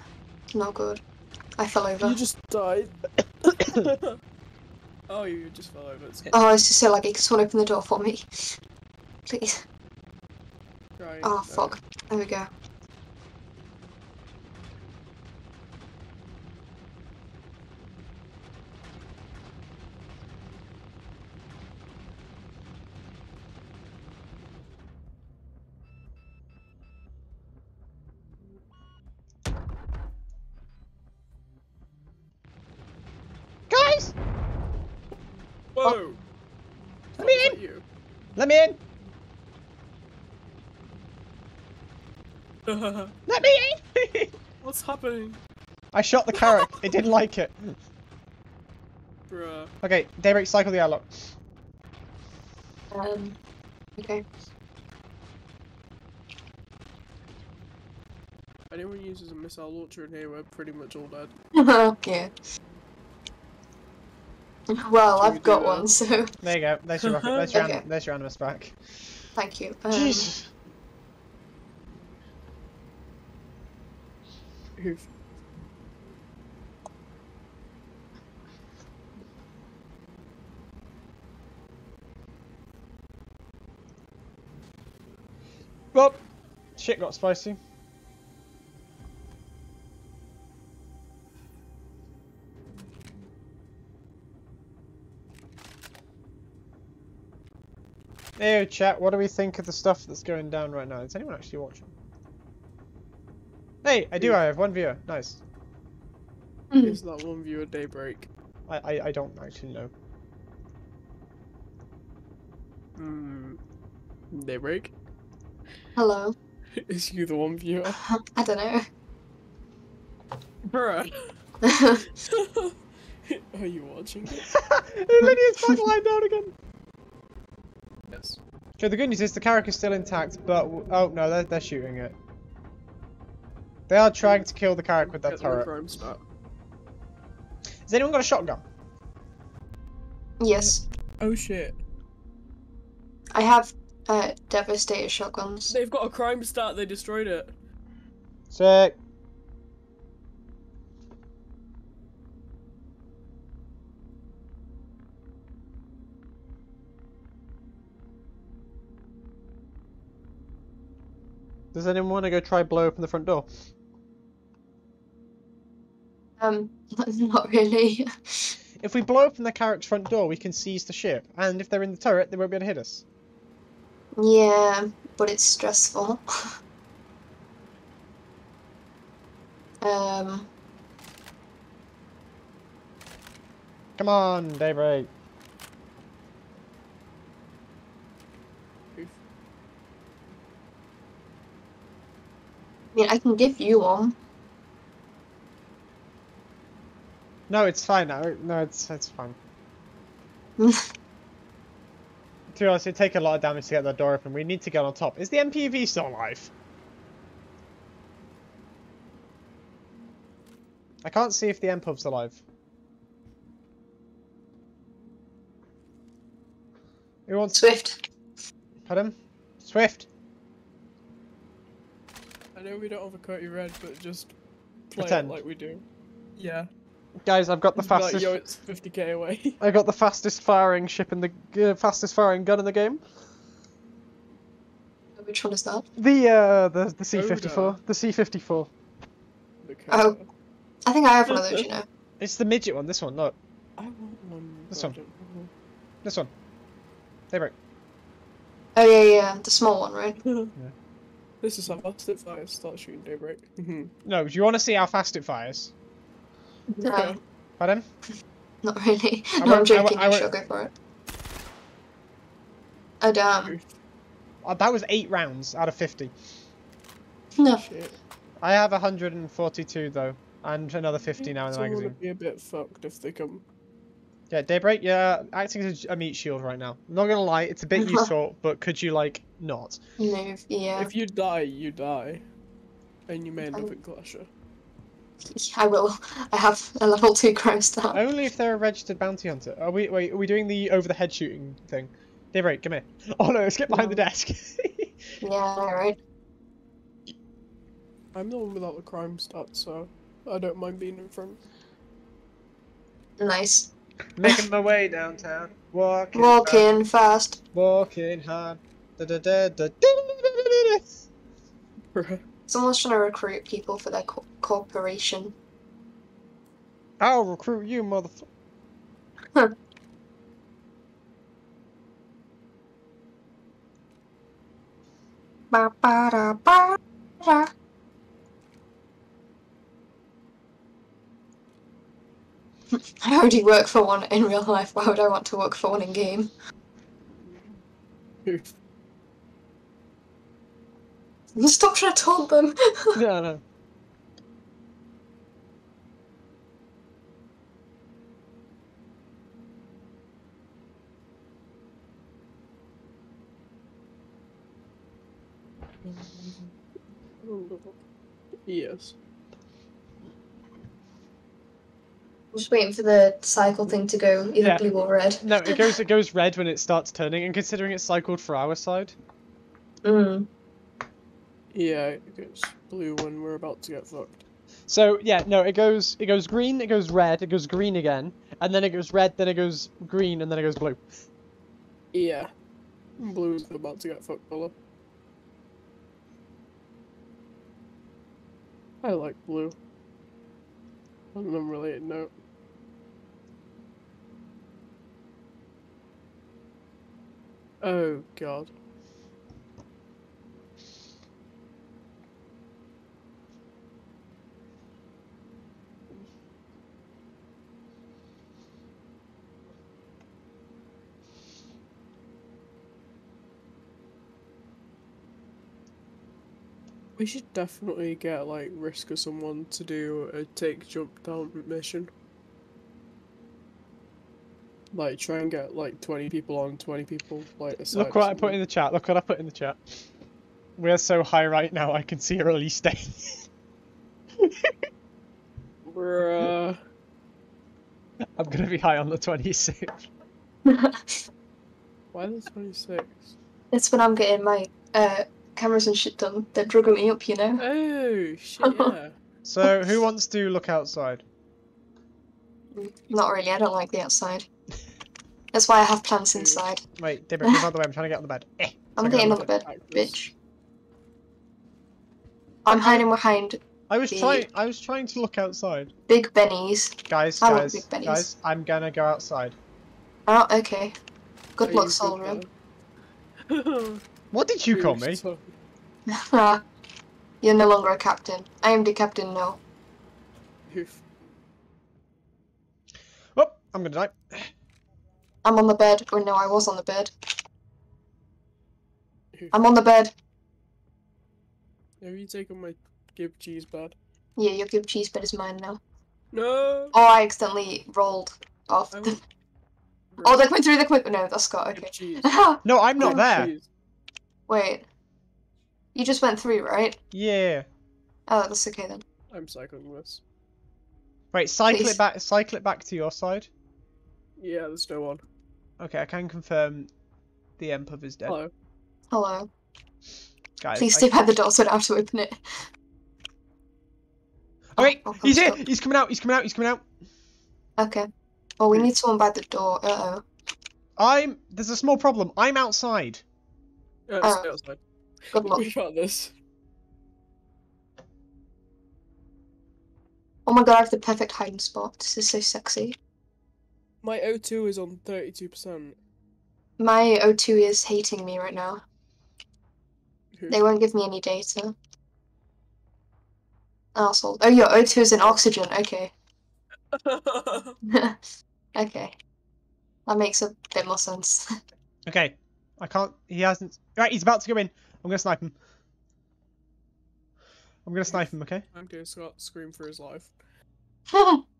Not good. I fell over. You just died. oh, you just fell over. It's Oh, this is so laggy. Can someone open the door for me? Please. trying. Oh, fuck. There we go. Let me in! Let me in! What's happening? I shot the Carrack. it didn't like it. Bruh. Okay, Daybreak, cycle the airlock. Um. Okay. If anyone uses a missile launcher in here, we're pretty much all dead. yeah. Well, I've got one, so There you go. There's your rocket. There's your, Okay. anim- there's your animus back. thank you. Um, Jeez. Oof. Well, shit got spicy. Hey, chat, what do we think of the stuff that's going down right now? Is anyone actually watching? Hey, I do. I have one viewer. Nice. hmm. Is that one viewer at daybreak? I, I, I don't actually know. Hmm. Daybreak? Hello. Is you the one viewer? I don't know. Bruh. Are you watching it? Lydia's back lying down again. Yes. Okay, the good news is the Carrack is still intact, but w- oh no, they're, they're shooting it. They are trying to kill the Carrack with their Get the turret. Has anyone got a shotgun? yes, Oh shit. I have Uh, devastator shotguns. They've got a crime stat. They destroyed it. Sick. Does anyone want to go try blow open the front door? Um, not really. If we blow open the Carrack's front door, we can seize the ship, and if they're in the turret, they won't be able to hit us. yeah, but it's stressful. um, Come on, Daybreak. Mean, I can give you one. No, it's fine now. No, it's it's fine. to be honest, it'd take a lot of damage to get that door open. We need to get on top. Is the MPUV still alive? I can't see if the MPUV's alive. Who wants Swift. Pardon? Swift. I know we don't have a Coyote Red, but just play Pretend. it like we do. Yeah. Guys, I've got the Just be like, fastest. Yo, it's 50k away. I got the fastest firing ship in the uh, fastest firing gun in the game. Which one is that? The uh the the C54. The C54. The Oh. I think I have one of those, you know. It's the midget one. This one. Look. I want one. This but I one. don't know. This one. Daybreak. Oh yeah, yeah, the small one, right? This is how fast it fires. Start shooting daybreak. Mhm. No, do you want to see how fast it fires? No, Pardon? not really. I No, won't- I I'm joking. won't- I you won't- go for it. Oh damn. Uh, that was eight rounds out of 50. No. Shit. I have 142 though, and another 50 now in the It's all gonna magazine. be a bit fucked if they come. Yeah, Daybreak, yeah, acting as a meat shield right now. I'm not gonna lie, it's a bit useful, but could you like not? Move. Yeah. If you die, you die. And you may end up Oh. in Klescher. I will. I have a level two crime stat. Only if they're a registered bounty hunter. Are we? Wait, are we doing the over the head shooting thing? Daybreak, come here. Oh no, skip behind the desk. Yeah, right. I'm the one without the crime stat, so I don't mind being in front. Nice. Making my way downtown, walking, Walking fast. walking hard. Da, da, da, da, da, da, da, da. Someone's trying to recruit people for their co- corporation. I'll recruit you, motherfucker. Ba ba da ba da. I already work for one in real life. Why would I want to work for one in game? Stop trying to taunt them. No, no. yes. Just waiting for the cycle thing to go either Yeah. blue or red. No, it goes it goes red when it starts turning, and considering it's cycled for our side, Mm. Yeah, it goes blue when we're about to get fucked. So yeah, no, it goes it goes green, it goes red, it goes green again, and then it goes red, then it goes green, and then it goes blue. Yeah. Blue's about to get fucked, fella. I like blue. On an unrelated note. Oh god. We should definitely get like risk of someone to do a take Jumptown mission. Like try and get like twenty people on, twenty people like aside. Look what I put in the chat. Look what I put in the chat. We're so high right now. I can see a release date. Bruh. I'm gonna be high on the 26th. Why the twenty six? It's when I'm getting my uh, cameras and shit done. They're drugging me up, you know. Oh shit! Yeah. So, who wants to look outside? Not really. I don't like the outside. That's why I have plants inside. Wait, Dibber, move out of the way. I'm trying to get on the bed. Eh. I'm getting on the bed, Cactus. bitch. I'm hiding behind I was The- trying. I was trying to look outside. Big Bennies. Guys, I guys, big Bennies. guys. I'm gonna go outside. Oh, okay. Good Are luck, you soldier. good What did you call me? You're no longer a captain. I am the captain now. Oof. Oh, I'm gonna die. I'm on the bed. Or no, I was on the bed. I'm on the bed. Have you taken my gib cheese bad? Yeah, your good cheese bed is mine now. No. Oh, I accidentally rolled off. I want- oh, they're coming through. the quick. No, that's Scott. Gib Okay. No, I'm not Gib there. Wait. You just went through, right? Yeah. Oh, that's okay then. I'm cycling this. Wait, cycle Please. it back. Cycle it back to your side. Yeah, there's no one. Okay, I can confirm the Emperor is dead. Hello. Hello. Guys, Please I- stay by the door so I don't have to open it. Oh, wait, I'll he's here. stop. He's coming out. He's coming out. He's coming out. Okay. Well, we need someone by the door. Uh oh. I'm. There's a small problem. I'm outside. Uh, Oh. stay outside. Good luck. We got this. Oh my god, I have the perfect hiding spot. This is so sexy. My O2 is on 32%. My O2 is hating me right now. They won't give me any data. Arsehole. Oh, your O2 is in oxygen. Okay. okay. That makes a bit more sense. Okay. I can't. He hasn't. Right, he's about to go in. I'm gonna snipe him. I'm gonna snipe him. Okay. I'm doing Scott scream for his life.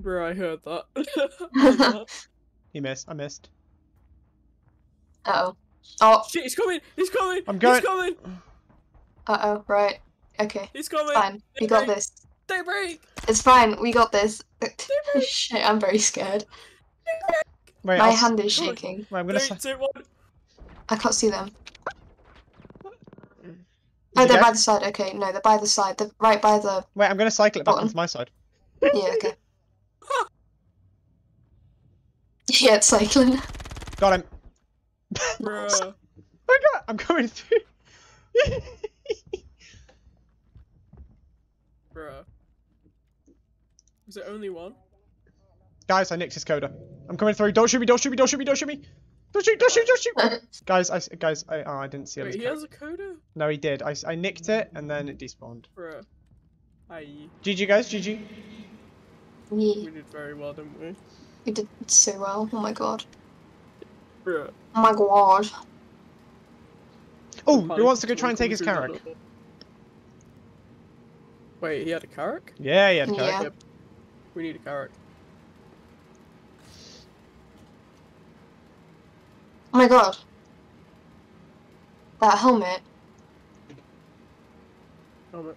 uh Bro, I heard that. He missed. I missed. oh. Oh, Shit, he's coming! He's coming! I'm going- He's coming! uh oh, right. Okay. He's coming! Fine. We got this. They break! It's fine. We got this. Shit, I'm very scared. Wait, My I'll hand is shaking. Wait, I'm gonna. Three, sni- two, one. I can't see them. Oh, they're get- by the side. Okay, no, they're by the side. They're right by the. Wait, I'm gonna cycle it back Button. onto my side. Yeah, okay. yeah, it's cycling. Got him. Bruh. I god, I'm going through. Bruh. Is it only one? Guys, I nicked his coda. I'm coming through. Don't shoot me. Don't shoot me. Don't shoot me. Don't shoot me. Don't shoot. Don't shoot. Don't shoot. guys, I s- guys, I oh, I didn't see Wait, his he has a coda? No, he did. I, I nicked it and then it despawned. Bruh. Aye. GG guys. GG. yeah, We did very well, didn't we? We did so well. Oh my god. Bruh. Oh my god. Oh, Panic who wants to go try and take his coming through Carrack? that door. Wait, he had a Carrack? Yeah, yeah, Carrack. Yeah. Yep. We need a Carrack. Oh my god. That helmet, Helmet.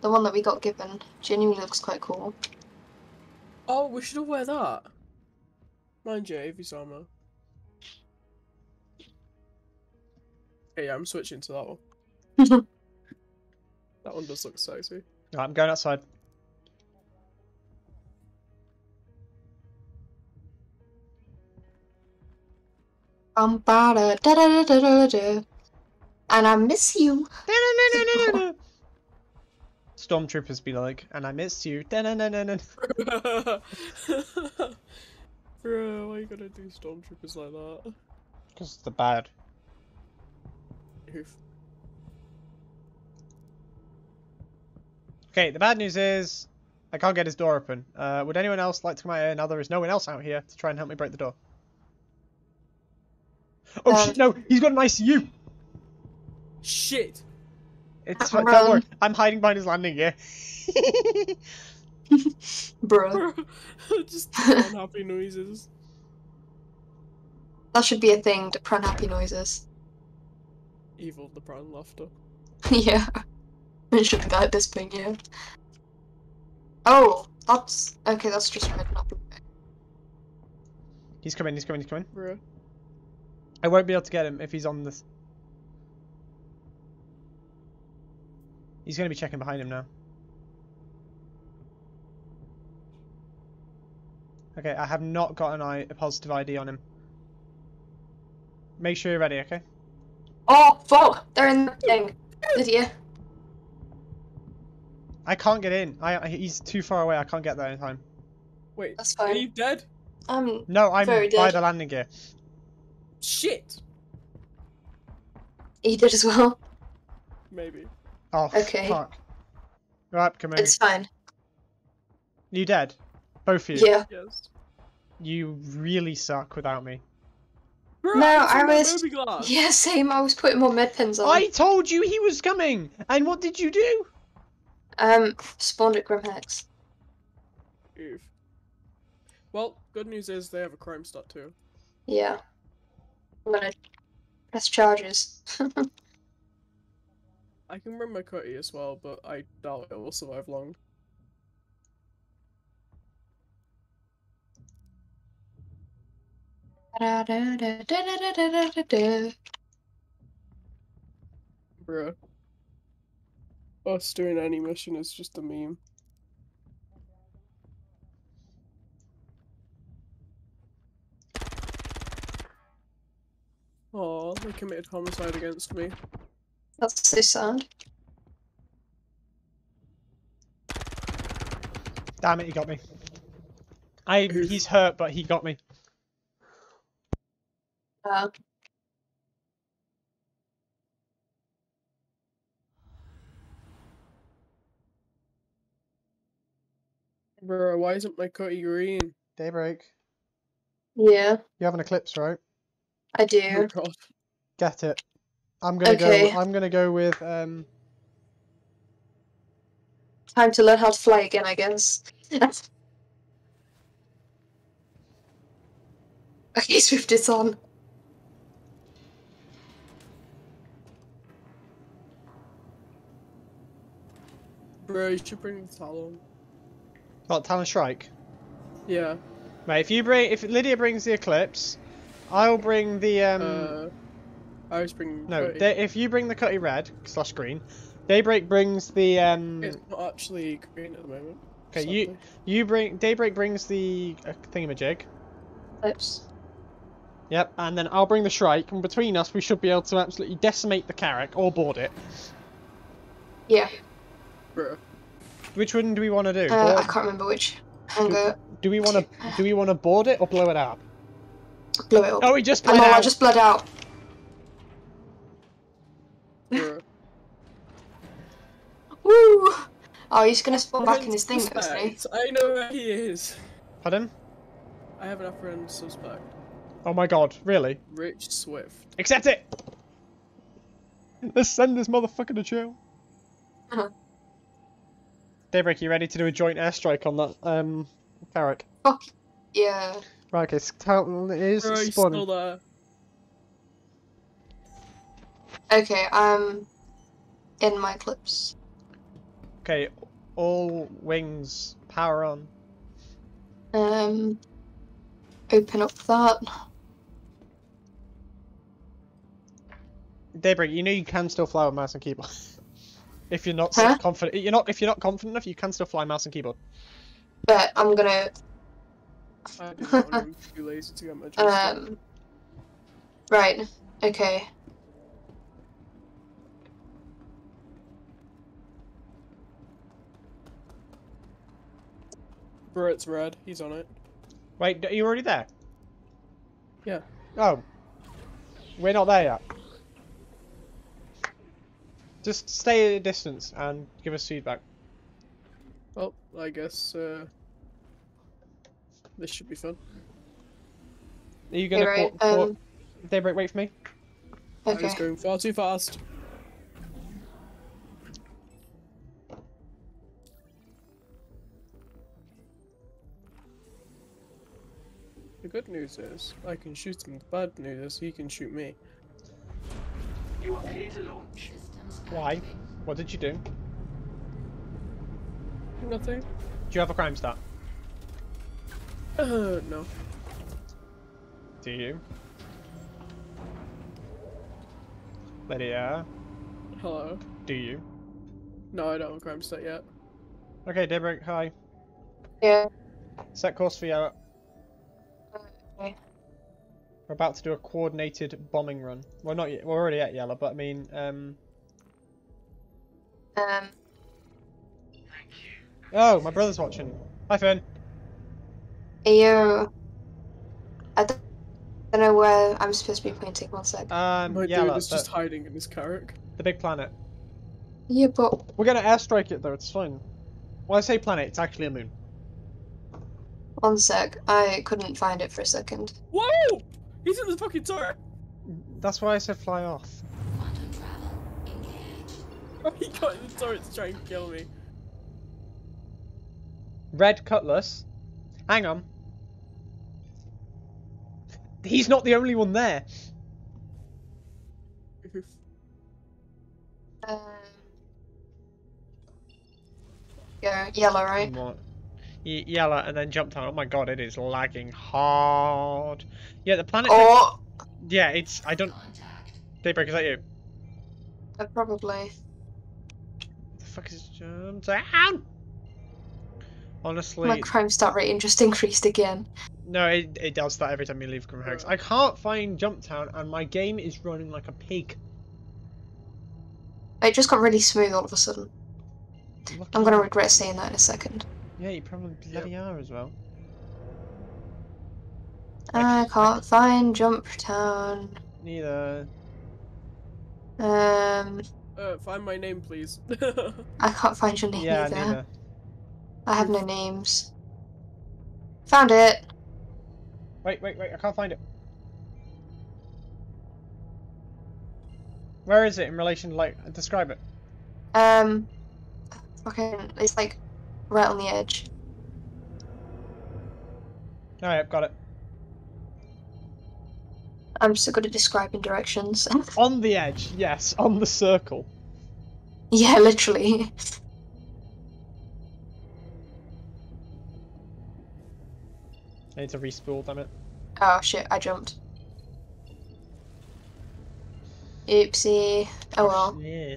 the one that we got given, genuinely looks quite cool. Oh, we should all wear that. Mind you, AV armor. Hey, yeah, I'm switching to that one. that one does look sexy. Right, I'm going outside. Um, ba da da da da da da. And I miss you. Stormtroopers be like, and I miss you. Bro, why you gonna do stormtroopers like that? Because they're bad. Oof. Okay, the bad news is I can't get his door open. Uh, would anyone else like to come out here? Now there is no one else out here to try and help me break the door. Oh Um, shit! No, he's got an ICU. Shit! It's fine. Don't worry. I'm hiding behind his landing gear. Bruh. Just unhappy noises. That should be a thing, to prun happy noises. Evil the brown laughter. yeah. It should be that at this point, yeah. Oh, that's okay, that's just red, not blue. He's coming, he's coming, he's coming. Bruh. I won't be able to get him if he's on this. He's going to be checking behind him now. Okay, I have not got an I a positive ID on him. Make sure you're ready, okay? Oh, fuck! They're in the thing. Lydia. I can't get in. I I- he's too far away. I can't get there in time. Wait, That's fine. are you dead? Um, No, I'm Very by dead. the landing gear. Shit! he did as well. Maybe. Oh, Okay. fuck. Right, come in. It's fine. You dead? Both of you. Yeah. Yes. You really suck without me. Bruh, No, I was- Yeah, same. I was putting more med pens on. I told you he was coming! And what did you do? Um, spawned at Grimhex. Oof. Well, good news is they have a crime stat too. Yeah. I'm gonna press charges. I can bring my cutty as well, but I doubt it will survive long. Bruh. Us doing any mission is just a meme. Oh, they committed homicide against me. That's so sad. Damn it, he got me. I he's hurt, but he got me. Uh, Bruh, why isn't my cutty green? Daybreak. yeah, You have an eclipse, right? I Oh do. god. Get it. I'm gonna Okay. go I'm gonna go with um Time to learn how to fly again, I guess. okay, Swift, it's on. Bruh, you should bring the Talon. what, Talon Shrike? Yeah. Mate, if you bring if Lydia brings the eclipse, I'll bring the um uh, I was bringing no, cutty. da- if you bring the cutty red slash green, Daybreak brings the um It's not actually green at the moment. Okay, you- sadly. you bring Daybreak brings the uh, thingamajig. Oops. Yep, and then I'll bring the Shrike, and between us we should be able to absolutely decimate the Carrack or board it. Yeah, Bruh. Which one do we want to do? uh, I can't remember which. Hunger, do we want to do we want to board it or blow it up? blow it up. Oh, we just Oh bled no, I just bled out. Bruh. Woo! Oh, he's gonna spawn back in his thing, though, he? I know where he is. Pardon? I have an friend suspect. Oh my god, really? Rich Swift. Accept it! Let's send this motherfucker to jail. Uh-huh. Daybreak, you ready to do a joint airstrike on that um Carrack? Fuck. Yeah. Right, okay, s- tell- it is Bruh, he's spawning. Okay, I'm in my clips. Okay, all wings, power on. Um, open up that. Daybreak, you know you can still fly with mouse and keyboard. if you're not Huh? so confident, you're not. If you're not confident enough, you can still fly mouse and keyboard. But I'm gonna I didn't want him too lazy to get my um. Right. Okay. Bruh, it's red. He's on it. Wait, are you already there? Yeah. Oh, we're not there yet. Just stay at a distance and give us feedback. Well, I guess uh, this should be fun. Are you gonna Okay, right. port- port- Um. Daybreak? Wait for me. I Okay. was going far too fast. Good news is I can shoot him. The bad news is he can shoot me. You are clear to launch. Why? What did you do? Nothing. Do you have a crime stat? Uh, no. Do you? Lydia, Hello. do you? No, I don't have a crime set yet. Okay, Daybreak, hi. Yeah. Set course for Yela. Okay. We're about to do a coordinated bombing run. Well, not yet. We're already at Yela, but I mean, um... Um. Thank you. Oh, my brother's watching. Hi, Finn. Yo. I don't, don't know where I'm supposed to be pointing. One sec. Um, My Yela, dude is just hiding in his Carrack. the big planet. Yeah, but We're gonna airstrike it, though. It's fine. When I say planet, it's actually a moon. one sec. I couldn't find it for a second. Whoa! He's in the fucking turret! That's why I said fly off. Quantum travel engaged. he got in the turret to try and kill me. Red Cutlass. Hang on. He's not the only one there. Um. Yeah, Yela, right? What? Y- Yela and then jumped on. Oh my god, it is lagging hard. Yeah, the planet. Or Yeah, it's. I don't. Contact. Daybreak, is that you? uh, probably. The fuck is Jumptown? Honestly, My crime stat rating just increased again. no, it, it does that every time you leave Grimhex. I can't find Jumptown, and my game is running like a pig. It just got really smooth all of a sudden. Look I'm gonna regret saying that in a second. Yeah, you probably bloody are as well. I can't find Jump Town. Neither. Um, Uh, find my name, please. I can't find your name Yeah, either. neither. I have no names. Found it. Wait, wait, wait! I can't find it. Where is it in relation to like describe it? Um, fucking, it's like right on the edge. All right, I've got it. I'm so good at describing directions. On the edge, yes, on the circle. yeah, literally. I need to respool, damn it. Oh shit, I jumped. Oopsie. Oh well, Yeah.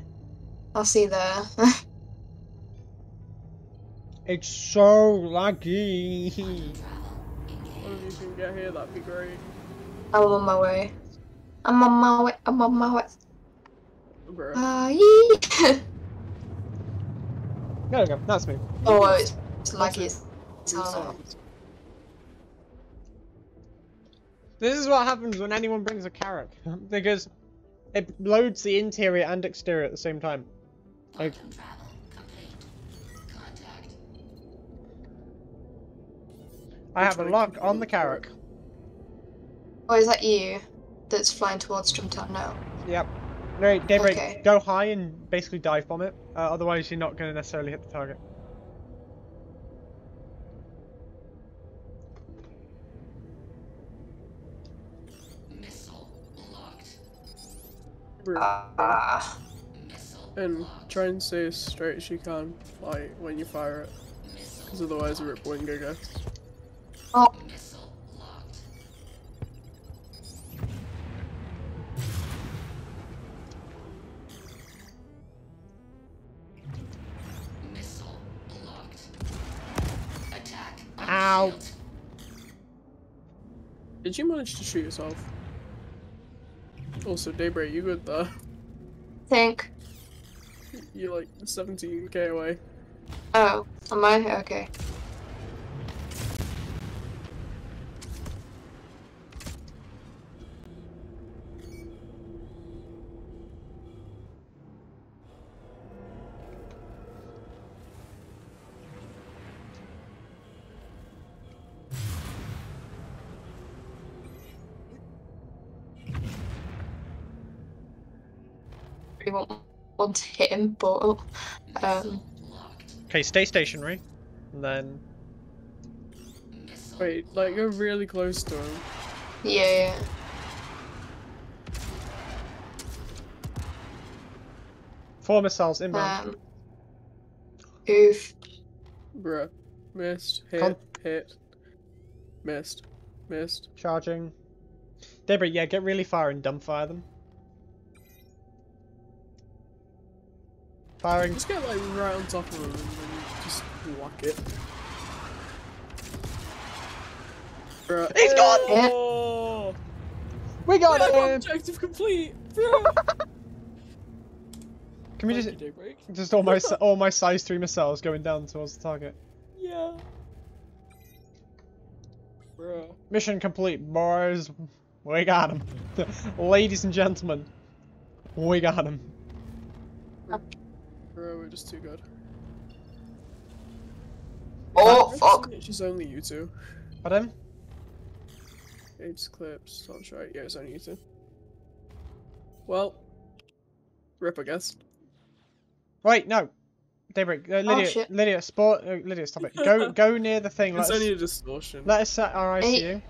I'll see you there. It's so laggy. Quantum Well, if you can get here, that'd be great. I'm on my way. I'm on my way. I'm on my way. Bro. Uh, yee. There we go. That's me. oh, it's, it's That's laggy it. as Two hell now. songs. This is what happens when anyone brings a Carrack, because it loads the interior and exterior at the same time. Like- I have a way lock on the go? Carrack. Oh, is that you that's flying towards Jumptown now? Yep. No, Daybreak, Okay. go high and basically dive bomb it. Uh, otherwise, you're not going to necessarily hit the target. Missile locked. Ah. Missile And try and stay as straight as you can, like, when you fire it. Because otherwise, a rip wing, I guess. Missile locked. Missile locked. Attack. Ow. Did you manage to shoot yourself? Oh, also, Daybreak, you good there? Think. You're like 17k away. Oh, am I? Okay. Want to hit him, but um, Okay, stay stationary. And then. Wait, like, you're really close to him. yeah, yeah. Four missiles inbound. Um, oof. Bruh. Missed. Hit. Con- hit. Missed. Missed. Charging. Daybreak, yeah, get really far and dumbfire them. Firing. Just get like right on top of him and then just whack it. Bruh. He's gone! Oh! We got Yeah, him! objective complete! Bruh. Can we just you, Daybreak. just all my all my size three missiles going down towards the target? Yeah. Bruh. Mission complete, boys. We got him. Ladies and gentlemen, we got him. Bruh, we're just too good. Oh, It's fuck. only- It's just only you two. Pardon? Apes, clips, that's right. Yeah, it's only you two. Well, rip, I guess. Wait, no. Daybreak, uh, Lydia, shit. Lydia, sport, uh, Lydia, stop it. Go, go near the thing. It's Let us, only a distortion. let us set our eyes to you.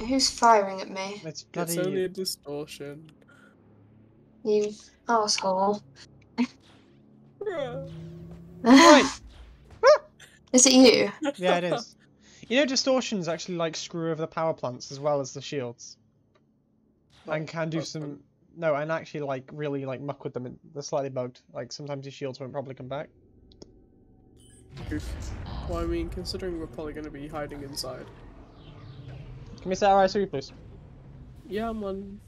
Who's firing at me? It's It's bloody. only a distortion. You asshole. Bruh. Right. Is it you? Yeah, it is. You know, distortions actually like screw over the power plants as well as the shields, and can do some. Um, no, and actually like really like muck with them. and They're slightly bugged. Like sometimes your shields won't probably come back. Oof. Well, I mean, considering we're probably going to be hiding inside. Can we set our eyes to you, please? Yeah, man.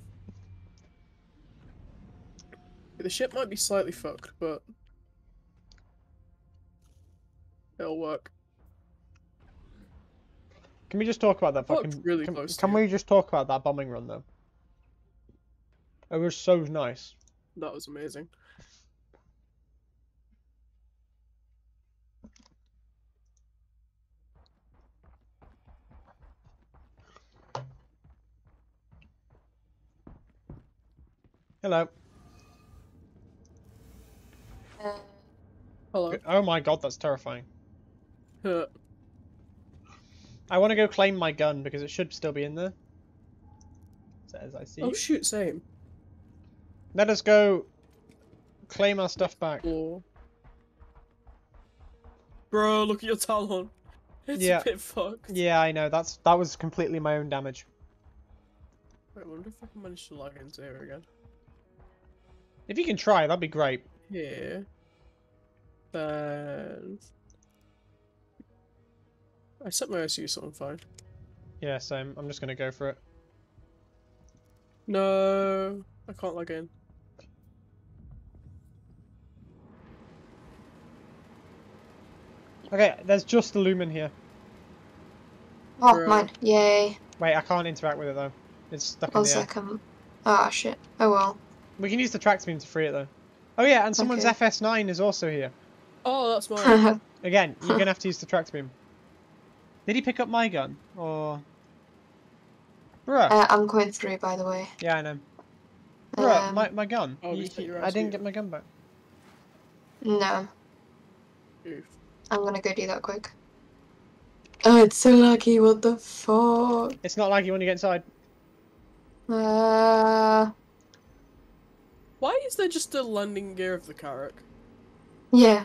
The ship might be slightly fucked, but it'll work. Can we just talk about that fucking? really can, close can we just talk about that bombing run though? It was so nice. That was amazing. Hello. Uh, Hello. Oh my god, that's terrifying. I want to go claim my gun because it should still be in there. Says I see. Oh shoot, same. Let us go claim our stuff back. Or... Bro, look at your talon. It's Yeah. a bit fucked. Yeah, I know. That's that was completely my own damage. Wait, I wonder if I can manage to log into here again. If you can try, that'd be great. Yeah. Then. I set my SU, so I'm fine. Yeah, same. I'm just gonna go for it. No, I can't log in. Okay, there's just the lumen here. oh, Bro. mine. Yay. Wait, I can't interact with it though. It's stuck in One the air. second. Ah, shit. Oh well. We can use the track beam to free it though. Oh yeah, and someone's Okay. FS9 is also here. Oh, that's mine. Again, you're gonna have to use the track beam. Did he pick up my gun? Or... Bruh. uh, I'm going through, by the way. yeah, I know. Bruh, Um, my, my gun. Oh, You- we took I didn't get my gun back. No, Oof. I'm gonna go do that quick. Oh, it's so laggy. What the fuck? It's not laggy when you get inside. Uh, Why is there just a landing gear of the Carrack? yeah.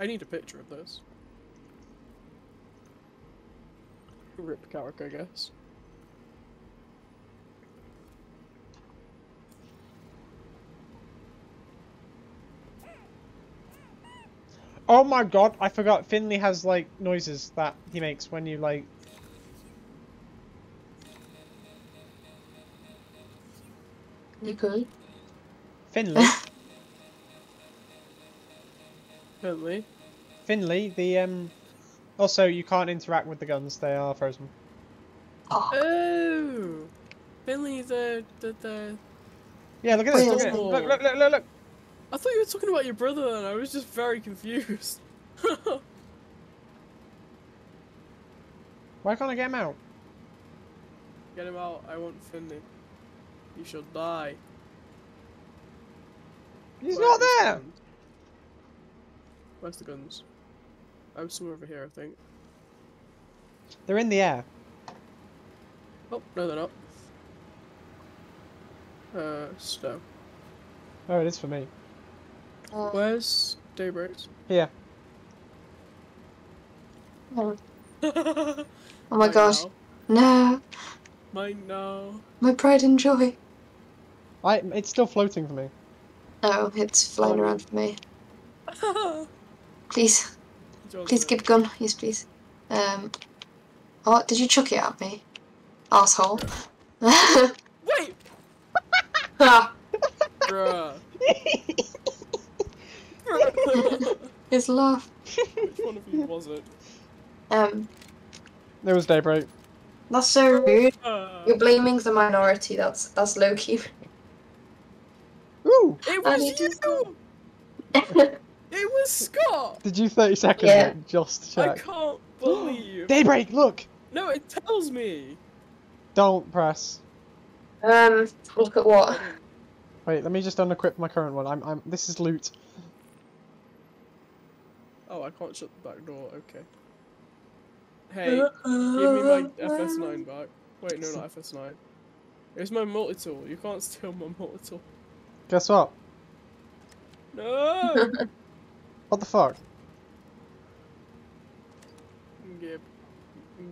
I need a picture of this. Rip Carrack, I guess. Oh my god, I forgot. Finley has like noises that he makes when you like. You? Finley? Finley. Finley, the um. Also, you can't interact with the guns, they are frozen. Oh, Oh! Finley, the, uh, the, the... Yeah, look at this, look at. Look, look, look, look, look. I thought you were talking about your brother and I was just very confused. Why can't I get him out? Get him out, I want Finley. You shall die. He's Where not there! guns? Where's the guns? I'm somewhere over here, I think. They're in the air. Oh, no they're not. Uh, Snow. Oh, it is for me. uh, Where's Daybreaks? Here. oh oh my gosh. No. Mine now. My pride and joy. I. It's still floating for me. Oh, it's flying Oh. around for me. Please, John's please it. keep gun. Yes, please. Um. Oh, did you chuck it at me? Asshole. Wait! Ah, Bruh. Bruh. His laugh. Which one of you was it? Um, It was daybreak. that's so rude. Uh, You're blaming the minority. That's that's low key. Ooh! it was you! It was Scott! Did you 30 seconds Yeah. it just check? I can't believe. Daybreak, look! No, it tells me. Don't press. um, look at what? Wait, let me just unequip my current one. I'm, I'm. This is loot. Oh, I can't shut the back door. Okay. Hey, give me my FS9 back. Wait, no, not FS9. It's my multi-tool. You can't steal my multi-tool. Guess what? No! What the fuck? Gib.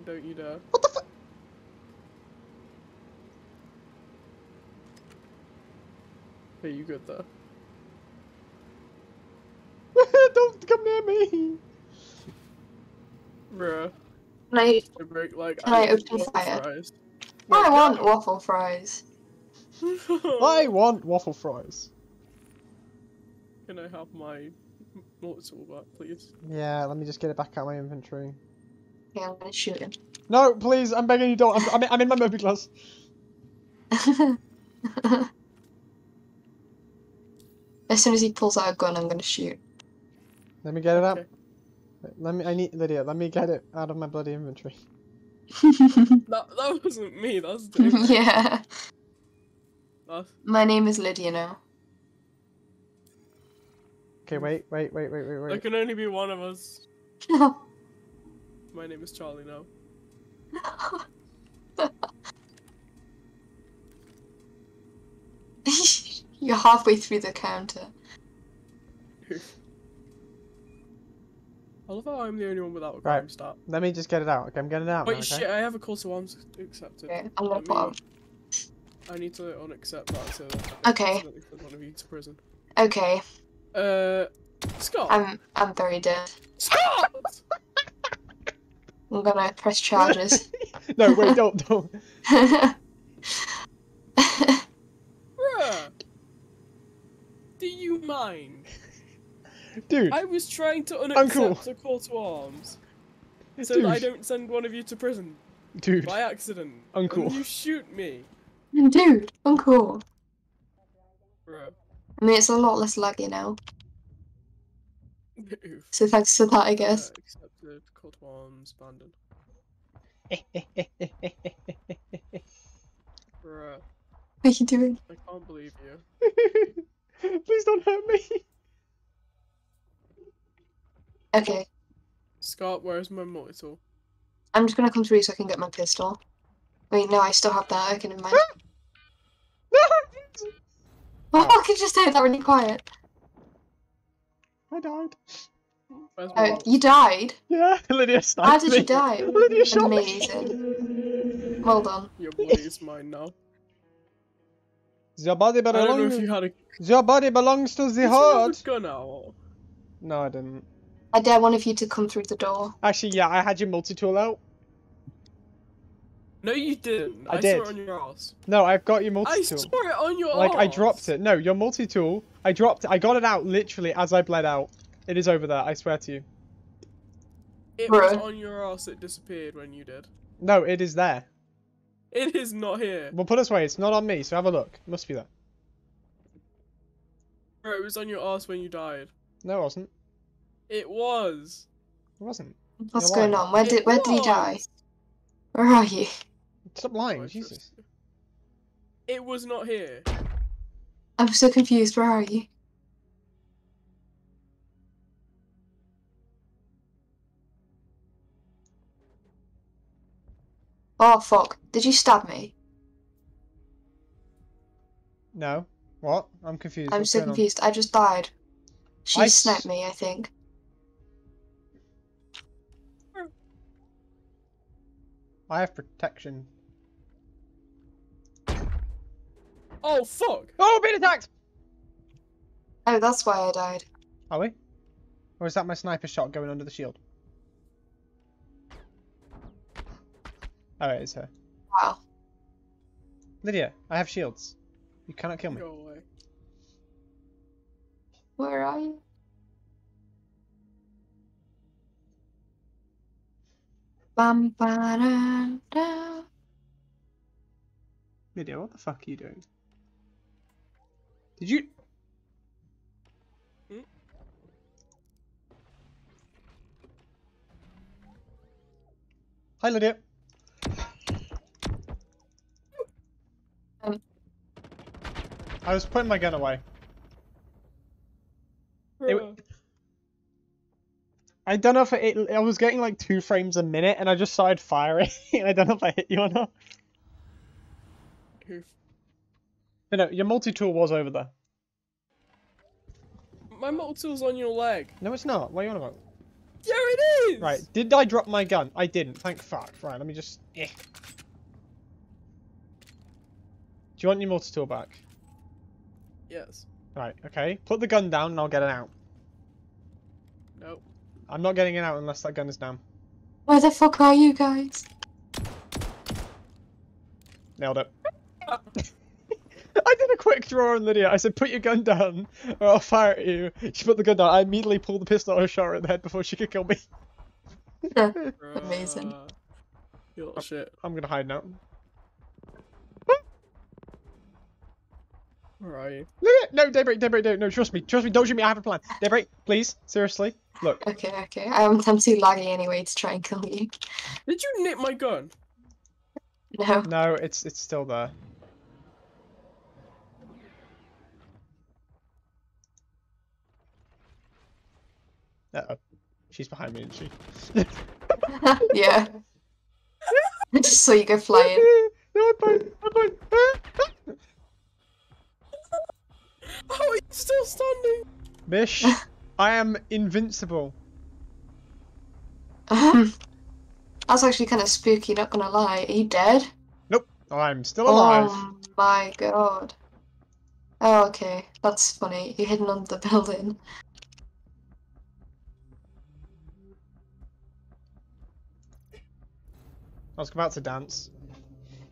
Don't you dare. What the fuck? Hey, you good there? Don't come near me! Bruh. Can I, I break like. Can I want open waffle fire? fries. I want no. waffle fries. I want waffle fries. Can I have my multi-tool back, please? Yeah, let me just get it back out of my inventory. Yeah, I'm gonna shoot him. No, please, I'm begging you, don't. I'm, I'm, in- I'm in my movie class. as soon as he pulls out a gun, I'm gonna shoot. Let me get it out. Okay. Let me. I need Lydia. Let me get it out of my bloody inventory. That that wasn't me. That's David. yeah. That's, My name is Lydia now. Okay, wait, wait, wait, wait, wait, wait. there wait. can only be one of us. My name is Charlie now. You're halfway through the counter. I love how I'm the only one without a Right. crime stat. Let me just get it out. Okay, I'm getting it out. Wait, now, okay? shit! I have a call to arms accepted. Okay, I'm gonna Let put me- I need to unaccept that so that I Okay. one of you to prison. Okay, Uh, Scott. I'm I'm very dead. Scott. I'm gonna press charges. no, wait, don't, don't. Bruh. Do you mind? Dude, I was trying to Uncle. unaccept a call to arms so that I don't send one of you to prison dude. by accident. Uncle. And you shoot me. Dude, I'm. Bruh. I mean, it's a lot less laggy now. Oof. So thanks to that, I guess. Uh, accepted. Call to arms. Abandoned. Bruh. What are you doing? I can't believe you. Please don't hurt me. Okay, Scott, where's my multi-tool? I'm just gonna come through so I can get my pistol. Wait, no, I still have that. I can imagine. No! Oh, I can just say that really quiet. I died. Oh, you died? Yeah, Lydia sniped How did me. you die? Lydia shot me. Amazing. Well done. Your body is mine now. Your body I don't know belongs. if you had a, Your body belongs to the Did horde. a gun out. No, I didn't. I dare one of you to come through the door. Actually, yeah, I had your multi-tool out. No, you didn't. I I, did. saw it on your ass. No, I've got your multi-tool. I saw it on your Like, I dropped it. No, your multi-tool. I dropped it. I got it out literally as I bled out. It is over there, I swear to you. It was on your ass. It disappeared when you did. No, it is there. It is not here. Well, put this way, it's not on me, so have a look. It must be there. Bro, it was on your ass when you died. No, it wasn't. It was. It wasn't. What's going on? Where It did where did he die? Where are you? Stop lying, I Jesus. trust. It was not here. I'm so confused. Where are you? Oh fuck! Did you stab me? No. What? I'm confused. I'm What's so going on? confused. I just died. She I s- sniped me, I think. I have protection. Oh fuck! Oh, being attacked! Oh, that's why I died. Are we? Or is that my sniper shot going under the shield? Oh, it is her. Wow. Lydia, I have shields. You cannot kill me. Go away. Where are you? Bam, ba, da, da. Lydia, what the fuck are you doing? Did you? Hmm? Hi, Lydia. I was putting my gun away. It- I don't know if it, I was getting like two frames a minute, and I just started firing. and I don't know if I hit you or not. But no, your multi-tool was over there. My multi-tool's on your leg. No, it's not. What are you on about? Yeah, it is! Right, did I drop my gun? I didn't. Thank fuck. Right, let me just. Eh. Do you want your multi-tool back? Yes. Right, okay. Put the gun down, and I'll get it out. Nope. I'm not getting it out unless that gun is down. Where the fuck are you guys? Nailed it. I did a quick draw on Lydia. I said, put your gun down, or I'll fire at you. She put the gun down. I immediately pulled the pistol out and shot her in the head before she could kill me. Amazing. Bruh. You little shit. I'm gonna hide now. Where are you? Lydia! No, Daybreak, Daybreak, no, no, trust me, trust me, don't shoot me, I have a plan. Daybreak, please, seriously, look. Okay, okay. I'm, I'm too laggy anyway to try and kill you. Did you nip my gun? No. No, it's it's still there. Uh oh. She's behind me, isn't she? yeah. I just saw you go flying. no, I'm fine. I'm fine. How are you still standing? Mish, I am invincible. Um, that's actually kind of spooky, not gonna lie. Are you dead? Nope, I'm still alive. Oh my god. Oh, okay. That's funny. You're hidden under the building. I was about to dance.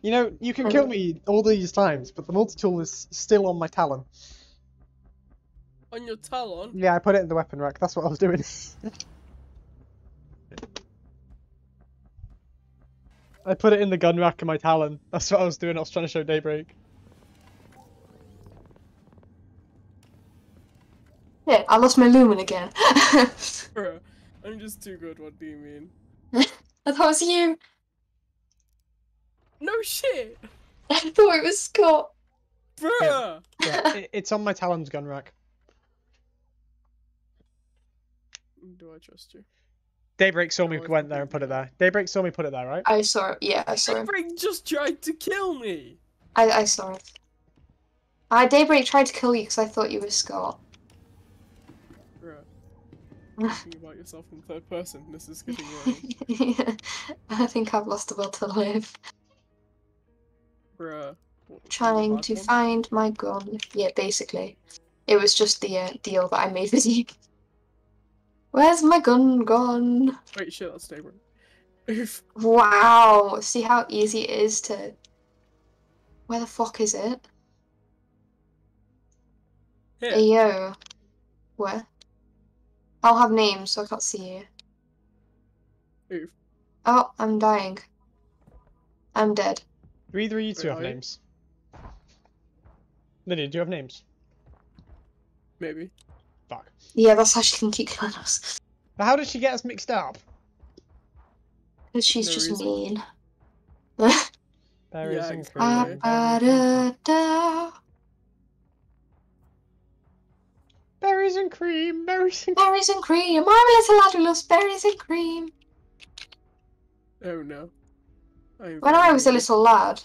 You know, you can oh. kill me all these times, but the multi-tool is still on my talon. On your talon? Yeah, I put it in the weapon rack. That's what I was doing. I put it in the gun rack in my talon. That's what I was doing. I was trying to show Daybreak. Yeah, I lost my lumen again. I Bruh. I'm just too good, what do you mean? I thought it was you. No shit! I thought it was Scott. Bruh! Yeah, it, it's on my talon's gun rack. Do I trust you? Daybreak saw me Otherwise went I'll there and put it there. Daybreak saw me put it there, right? I saw it. Yeah, I saw it. Daybreak just tried to kill me! I, I saw it. I Daybreak tried to kill you because I thought you were Scott. Bruh. Thinking about yourself in third person, this is getting worrying. I think I've lost the will to live. Bruh. Trying to one? find my gun. Yeah, basically. It was just the uh, deal that I made with you. Where's my gun gone? Wait, shit, that's Daybreak. Oof. Wow. See how easy it is to. Where the fuck is it? Here. Hey, yo. Where? I'll have names so I can't see you. Oof. Oh, I'm dying. I'm dead. Do either of you two Wait, have are you? names? Lydia, do you have names? Maybe. Fuck. Yeah, that's how she can keep killing us. But how did she get us mixed up? Because she's No just reason. mean. Berries Yeah, and exactly. cream. Ba-ba-da-da. Berries and cream. Berries and Berries and cream. I'm a little lad who loves berries and cream. Oh no. When I was a little lad.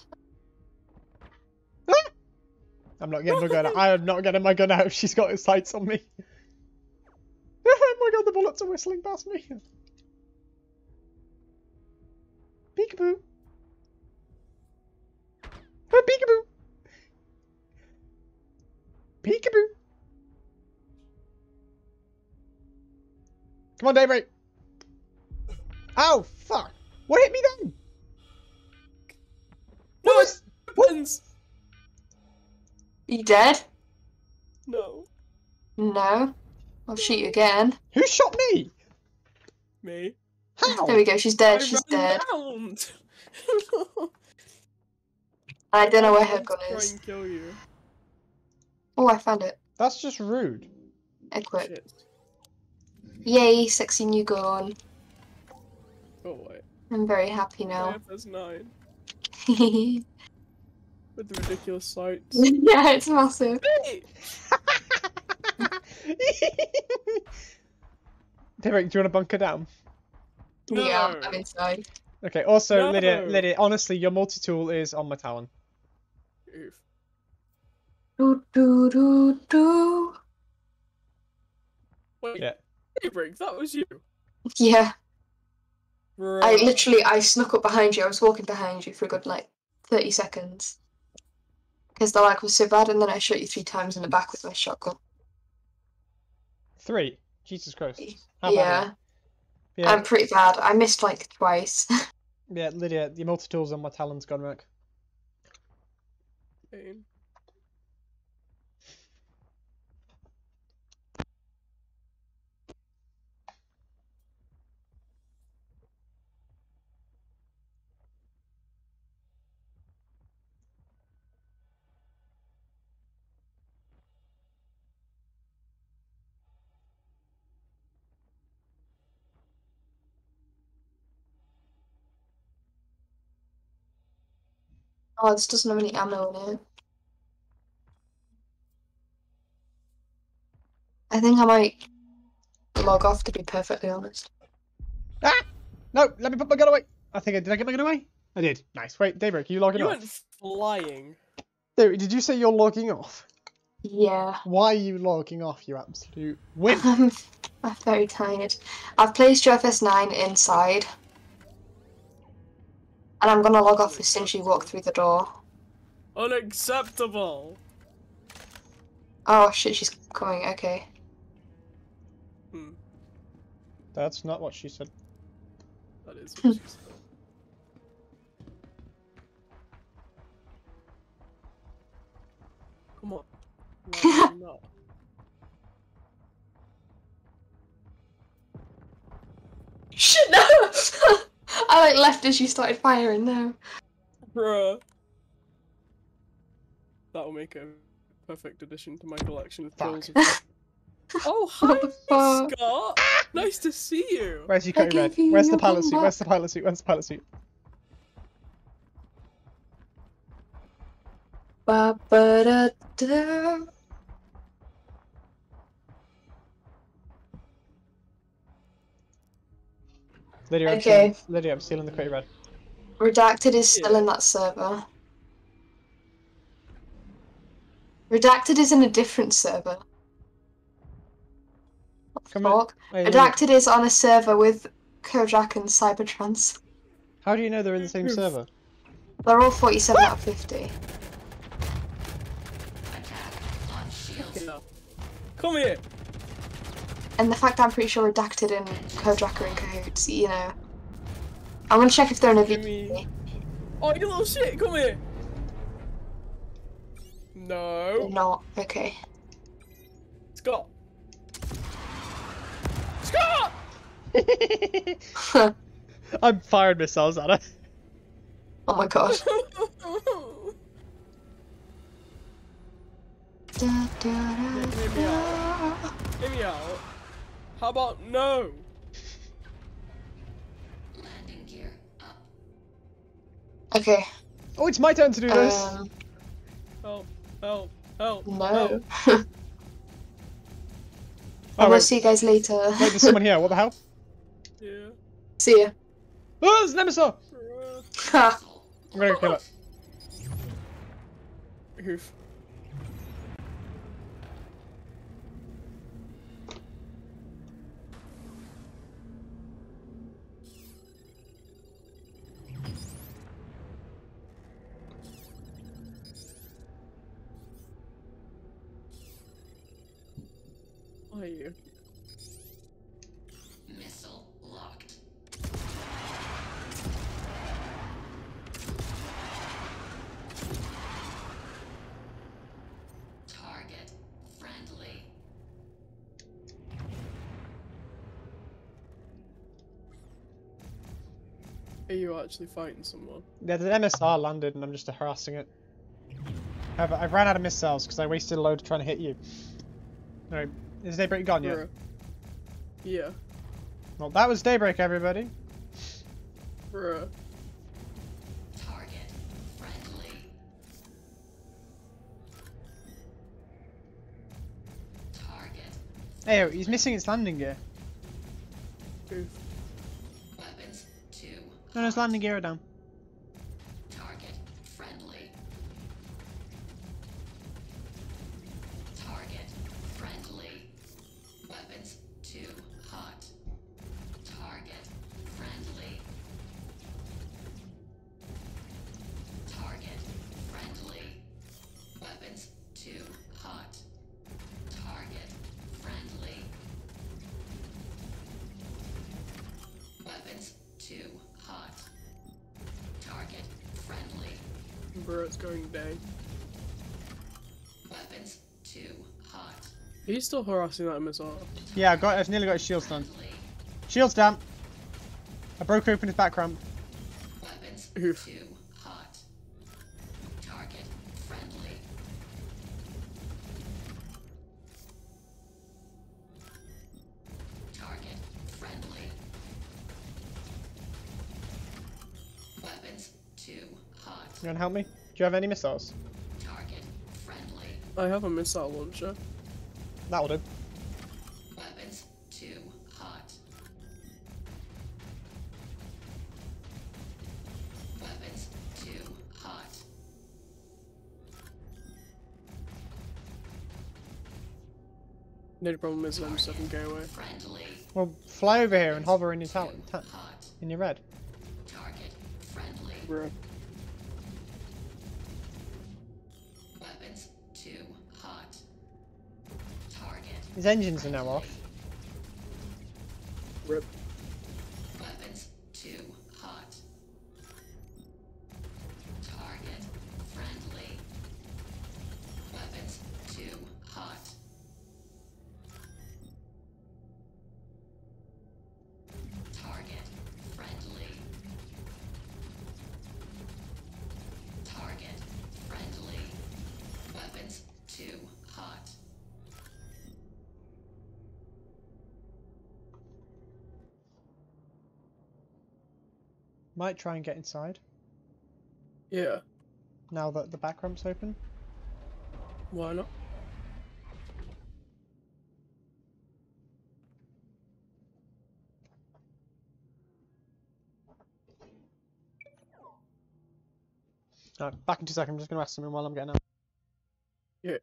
I'm not getting my gun out. I am not getting my gun out if she's got her sights on me. oh my god, the bullets are whistling past me. Peekaboo. Oh, peekaboo. Peekaboo. Come on, Daybreak. Oh, fuck. What hit me then? No, What was... You dead? No. No. I'll shoot you again. Who shot me? Me. How? There we go. She's dead. I She's ran dead. round. I don't know where her gun is. to kill you. Oh, I found it. That's just rude. Equip. Shit. Yay, sexy new gun. Oh wait. I'm very happy No. now. FS nine yeah, with the ridiculous sights. Yeah, it's massive. Hey! Daybreak, do you want to bunker down? Yeah, No. I'm inside. Okay, also, No. Lydia, Lydia, honestly, your multi-tool is on my Talon. Oof. Do do do do. Wait. Yeah. Daybreak, that was you. Yeah, I literally I snuck up behind you. I was walking behind you for a good like thirty seconds because the lag was so bad, and then I shot you three times in the back with my shotgun. Three. Jesus Christ. How yeah, you? Yeah, I'm pretty bad. I missed like twice. yeah, Lydia, your multi-tool's on my Talon's gone wreck. Oh, this doesn't have any ammo in it. I think I might log off to be perfectly honest. Ah! No, let me put my gun away. I think I did. I get my gun away? I did. Nice. Wait, Daybreak, are you logging You off? went flying. Daybreak, did you say you're logging off? Yeah. Why are you logging off, you absolute wimp? I'm, I'm very tired. I've placed your FS9 inside. And I'm gonna log off as soon as you walk through the door. Unacceptable. Oh shit, she's coming, okay. Hmm. That's not what she said. That is what she said. Come on. No, I'm. Shit, no! I like left as you started firing now. Bruh. That will make a perfect addition to my collection of Fuck. kills. oh, hi, the fuck? Scott. Nice to see you. Where's your I coat red? you Where's the pilot suit? Where's the pilot suit? Where's the pilot suit? Ba ba da da. Lydia, I'm Okay. stealing, Lydia, I'm stealing the crate red. Redacted is still Yeah. in that server. Redacted is in a different server. What the Come fuck? Hey, Lydia, Redacted is on a server with Kojak and Cybertrans. how do you know they're in the same Oof. server? They're all 47 out of 50. Attack. Launch shields. Yeah. Come here. And the fact that I'm pretty sure Redacted and Kojak are in cahoots, you know. I'm gonna check if they're in a Give VP. Oh, you little shit. Come here. They're No. not. Okay. Scott. Scott. oh I'm firing missiles at her. Oh my god. Da, da, da, Hear me out. da. Hear me out. How about no? Landing gear up. Okay. Oh, it's my turn to do this. Um, Help. Help. Help. no. Help. I will wait, see you guys later. wait, there's someone here. What the hell? Yeah. see ya. Oh, there's Nemesis! Bruh. I'm gonna kill it. you. Missile locked. Target friendly. Are you actually fighting someone? Yeah, the MSR landed and I'm just harassing it. I've ran out of missiles because I wasted a load trying to hit you. Alright is Daybreak gone yet? Bruh. Yeah. Well, that was Daybreak, everybody. Bruh. Target friendly. Target Hey, he's missing its landing gear. Oof. weapons two. No, no, his landing gear are down. Still harassing that missile. Yeah, I've, got, I've nearly got his shields done. Friendly. Shields down. I broke open his back ramp. Weapons Oof. two hot. Target friendly. Target friendly. Weapons two hot. You gonna help me? Do you have any missiles? Target friendly. I have a missile launcher. That'll do. Weapons two hot. Weapons two hot. The only problem is them stuff can go away. Friendly. Well, fly over here and hover in your Talon, ta- in your red. Target friendly. Bruh. His engines are now off. Rip. Might try and get inside Yeah. now that the back ramp's open. Why not? Alright, back in two seconds. I'm just gonna ask something while I'm getting out. Yeah.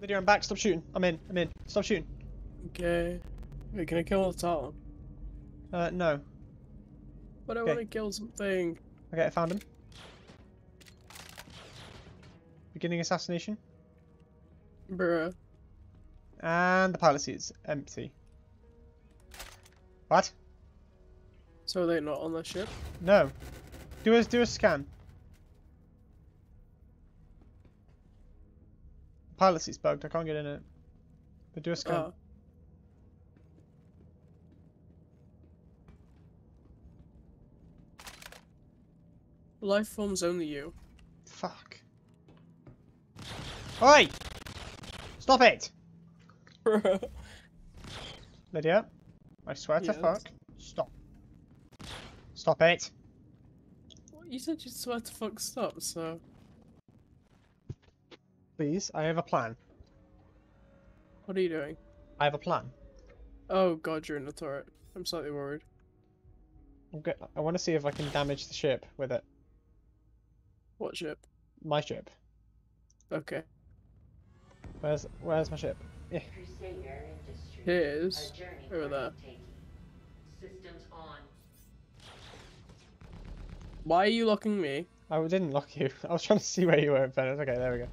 Lydia, I'm back. Stop shooting. I'm in. I'm in. Stop shooting. Okay. Wait, can I kill the Talon? Uh, no. But I Okay. want to kill something. Okay, I found him. Beginning assassination. Bruh. And the pilot seat is empty. What? So they're not on the ship? No. Do a do a scan. Pilot seat's bugged. I can't get in it. But do a scan. Oh. Life form's only you. Fuck. Oi! Stop it! Lydia, I swear to fuck. Stop. Stop it. You said you swear to fuck stop, so. Please, I have a plan. What are you doing? I have a plan. Oh god, you're in the turret. I'm slightly worried. I'm I want to see if I can damage the ship with it. What ship? My ship. Okay. Where's Where's my ship? Yeah. Crusader Industries. Here's A journey over there. Systems on. Why are you locking me? I didn't lock you. I was trying to see where you were in fairness. Okay, there we go.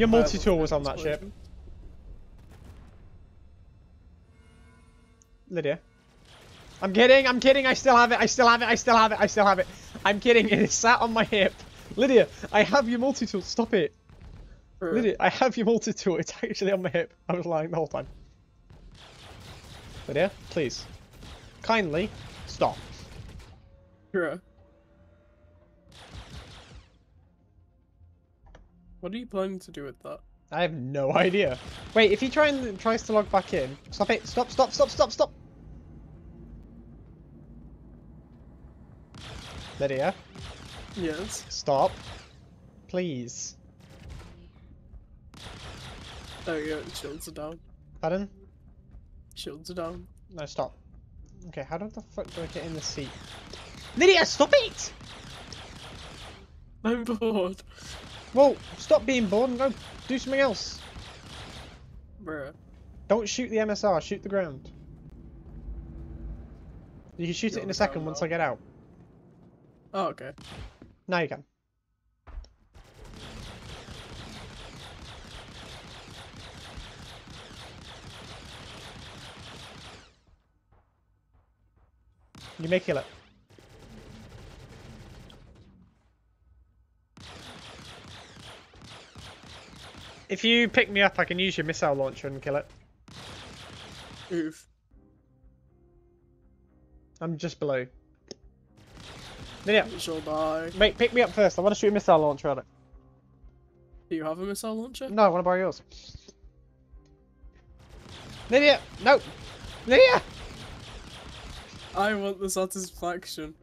Your Uh, multi-tool was on that ship. Lydia. I'm kidding, I'm kidding, I still have it, I still have it, I still have it, I still have it. I'm kidding, it is sat on my hip. Lydia, I have your multi-tool, stop it. Lydia, I have your multi-tool, it's actually on my hip. I was lying the whole time. Lydia, please. Kindly, stop. Bruh. What are you planning to do with that? I have no idea. Wait, if he try and tries to log back in, stop it, stop, stop, stop, stop, stop. Lydia, Yes. stop. Please. There you go. Shields are down. Pardon? Shields are down. No, stop. Okay, how the fuck do I get in the seat? Lydia, stop it! I'm bored. Well, stop being bored and go do something else. Bruh. Don't shoot the MSR, shoot the ground. You can shoot You're it in a second once. I get out. Oh, okay. Now you can. You may kill it. If you pick me up, I can use your missile launcher and kill it. Oof. I'm just below. Lydia, You shall die. wait, pick me up first. I want to shoot a missile launcher at it. Do you have a missile launcher? No, I want to borrow yours. Lydia, no! Lydia! I want the satisfaction.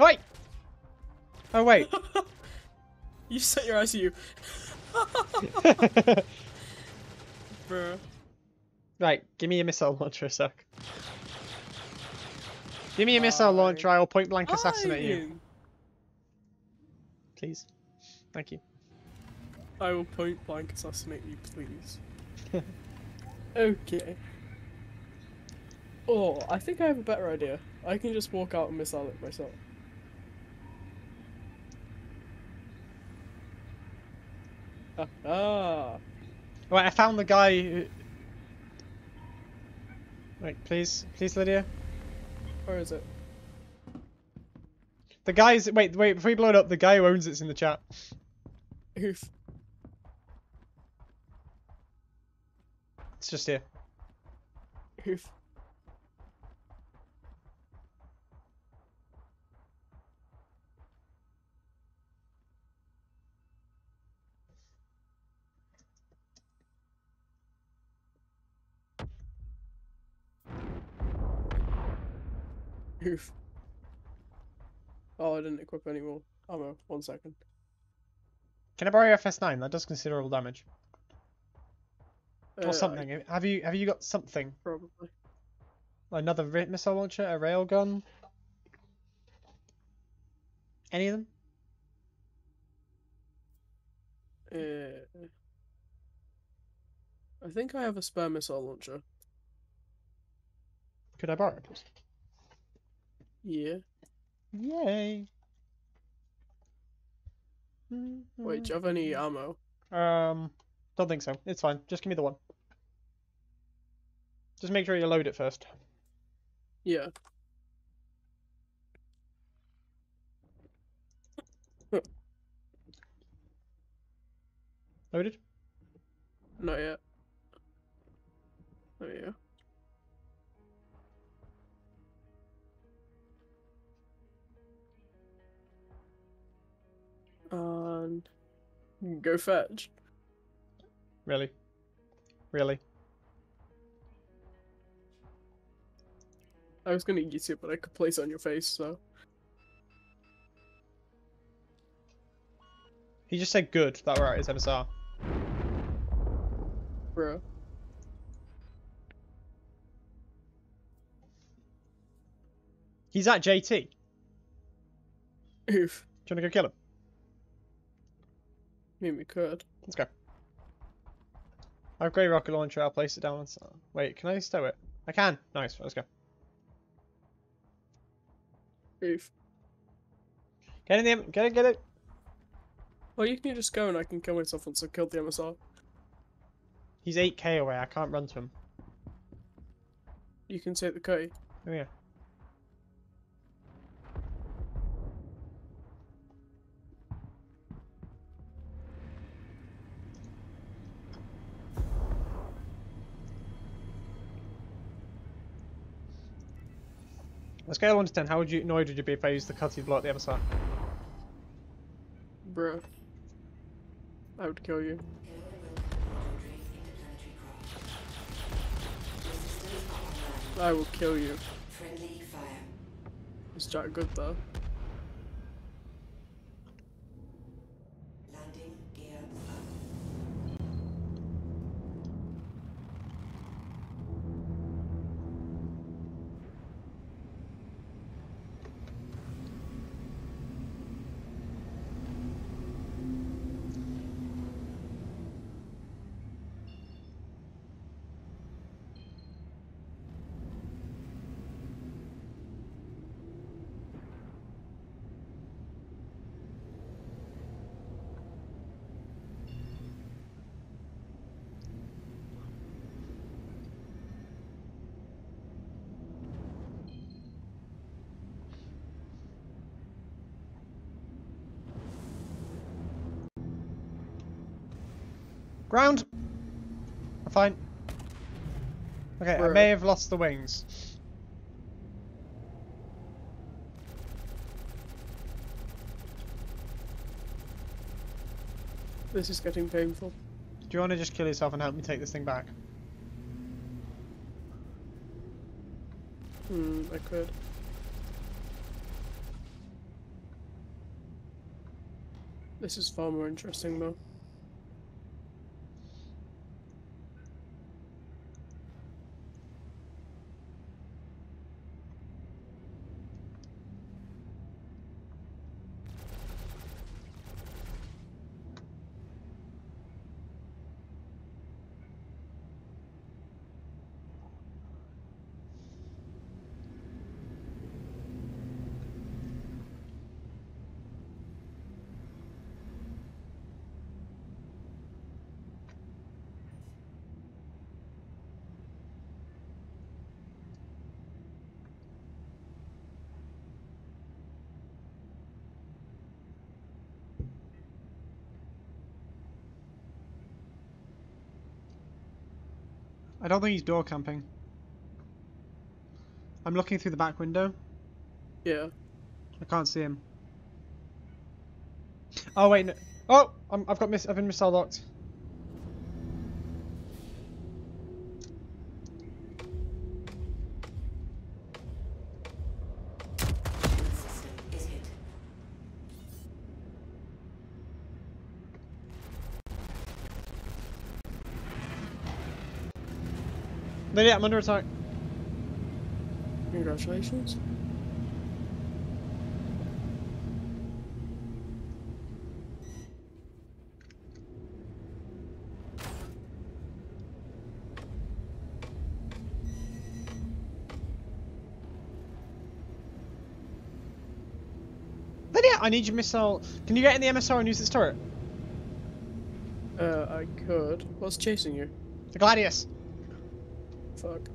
Wait! Oh, wait. You set your ICU. Bruh. right, give me a missile launcher a sec. Give me a missile launcher, I will point blank assassinate you. Please. Thank you. I will point blank assassinate you, please. okay. Oh, I think I have a better idea. I can just walk out and missile it myself. Ah, ah. Right, I found the guy who... Wait, please, please, Lydia. where is it? The guy's... Wait, wait, before you blow it up, the guy who owns it's in the chat. Oof. It's just here. Oof. Oof. Oh, I didn't equip any more ammo. One second. Can I borrow your FS9? That does considerable damage. Uh, Or I- something. Have you have you got something? Probably. Another missile launcher? A railgun? Any of them? Uh, I think I have a spare missile launcher. Could I borrow it, please? Yeah. Yay! Wait, do you have any ammo? Um, don't think so. It's fine. Just give me the one. Just make sure you load it first. Yeah. Loaded? Not yet. There you go. And go fetch. Really? Really? I was gonna eat it, but I could place it on your face, so. He just said good that at his MSR. Bro. He's at JT. Oof. Do you to go kill him? Mean, we could. Let's go. I have grey rocket launcher. I'll place it down. Wait, can I stow it? I can. Nice. Let's go. Oof. Get in the M- get it. Get it. Well, you can just go and I can kill myself once I've killed the MSR. He's 8k away. I can't run to him. You can take the K. Oh yeah. On a scale of 1 to 10, how would you annoyed would you be if I used the cutty block the other side? Bruh. I would kill you. I will kill you. Friendly fire. It's Jack good though. Landing gear up. Ground! I'm fine. Okay, I may have lost the wings. This is getting painful. Do you want to just kill yourself and help me take this thing back? Hmm, I could. This is far more interesting though. Don't think he's door camping. I'm looking through the back window. Yeah. I can't see him. Oh wait, no. Oh, I'm, I've got miss. I've been missile locked. Lydia, I'm under attack. Congratulations. Lydia, I need your missile. Can you get in the MSR and use this turret? Uh, I could. What's chasing you? The Gladius. Fuck.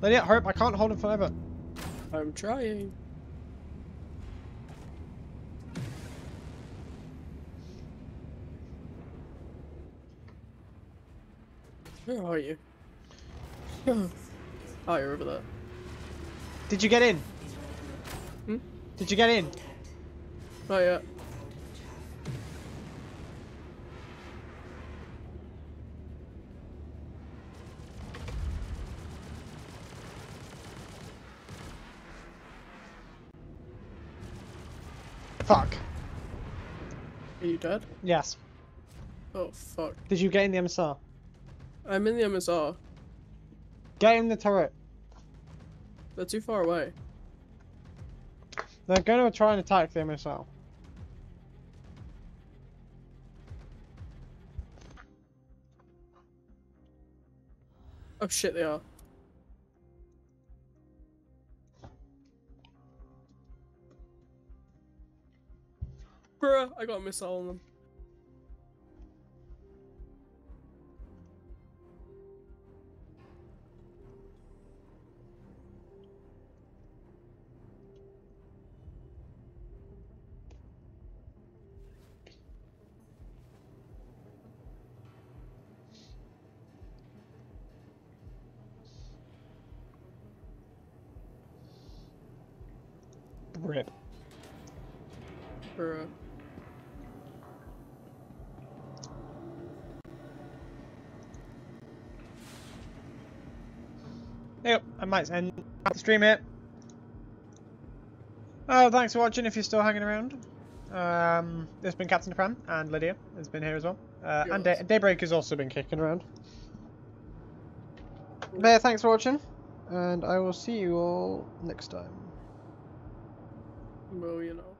Lydia, hurry up! I can't hold him forever. I'm trying. Where are you? oh, you're over there. Did you get in? Hmm? Did you get in? Oh, Not yet. Fuck. Are you dead? Yes. Oh, fuck. Did you get in the MSR? I'm in the MSR. Get in the turret. They're too far away. They're going to try and attack the MSR. Oh shit, they are. Bruh, I got a missile on them. Might end the stream here. Oh, thanks for watching if you're still hanging around. Um, there's been Captain Depran and Lydia has been here as well. Uh, and Day Daybreak has also been kicking around. But yeah, thanks for watching, and I will see you all next time. Well, you know.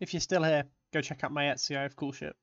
If you're still here, go check out my Etsy. I have cool shit.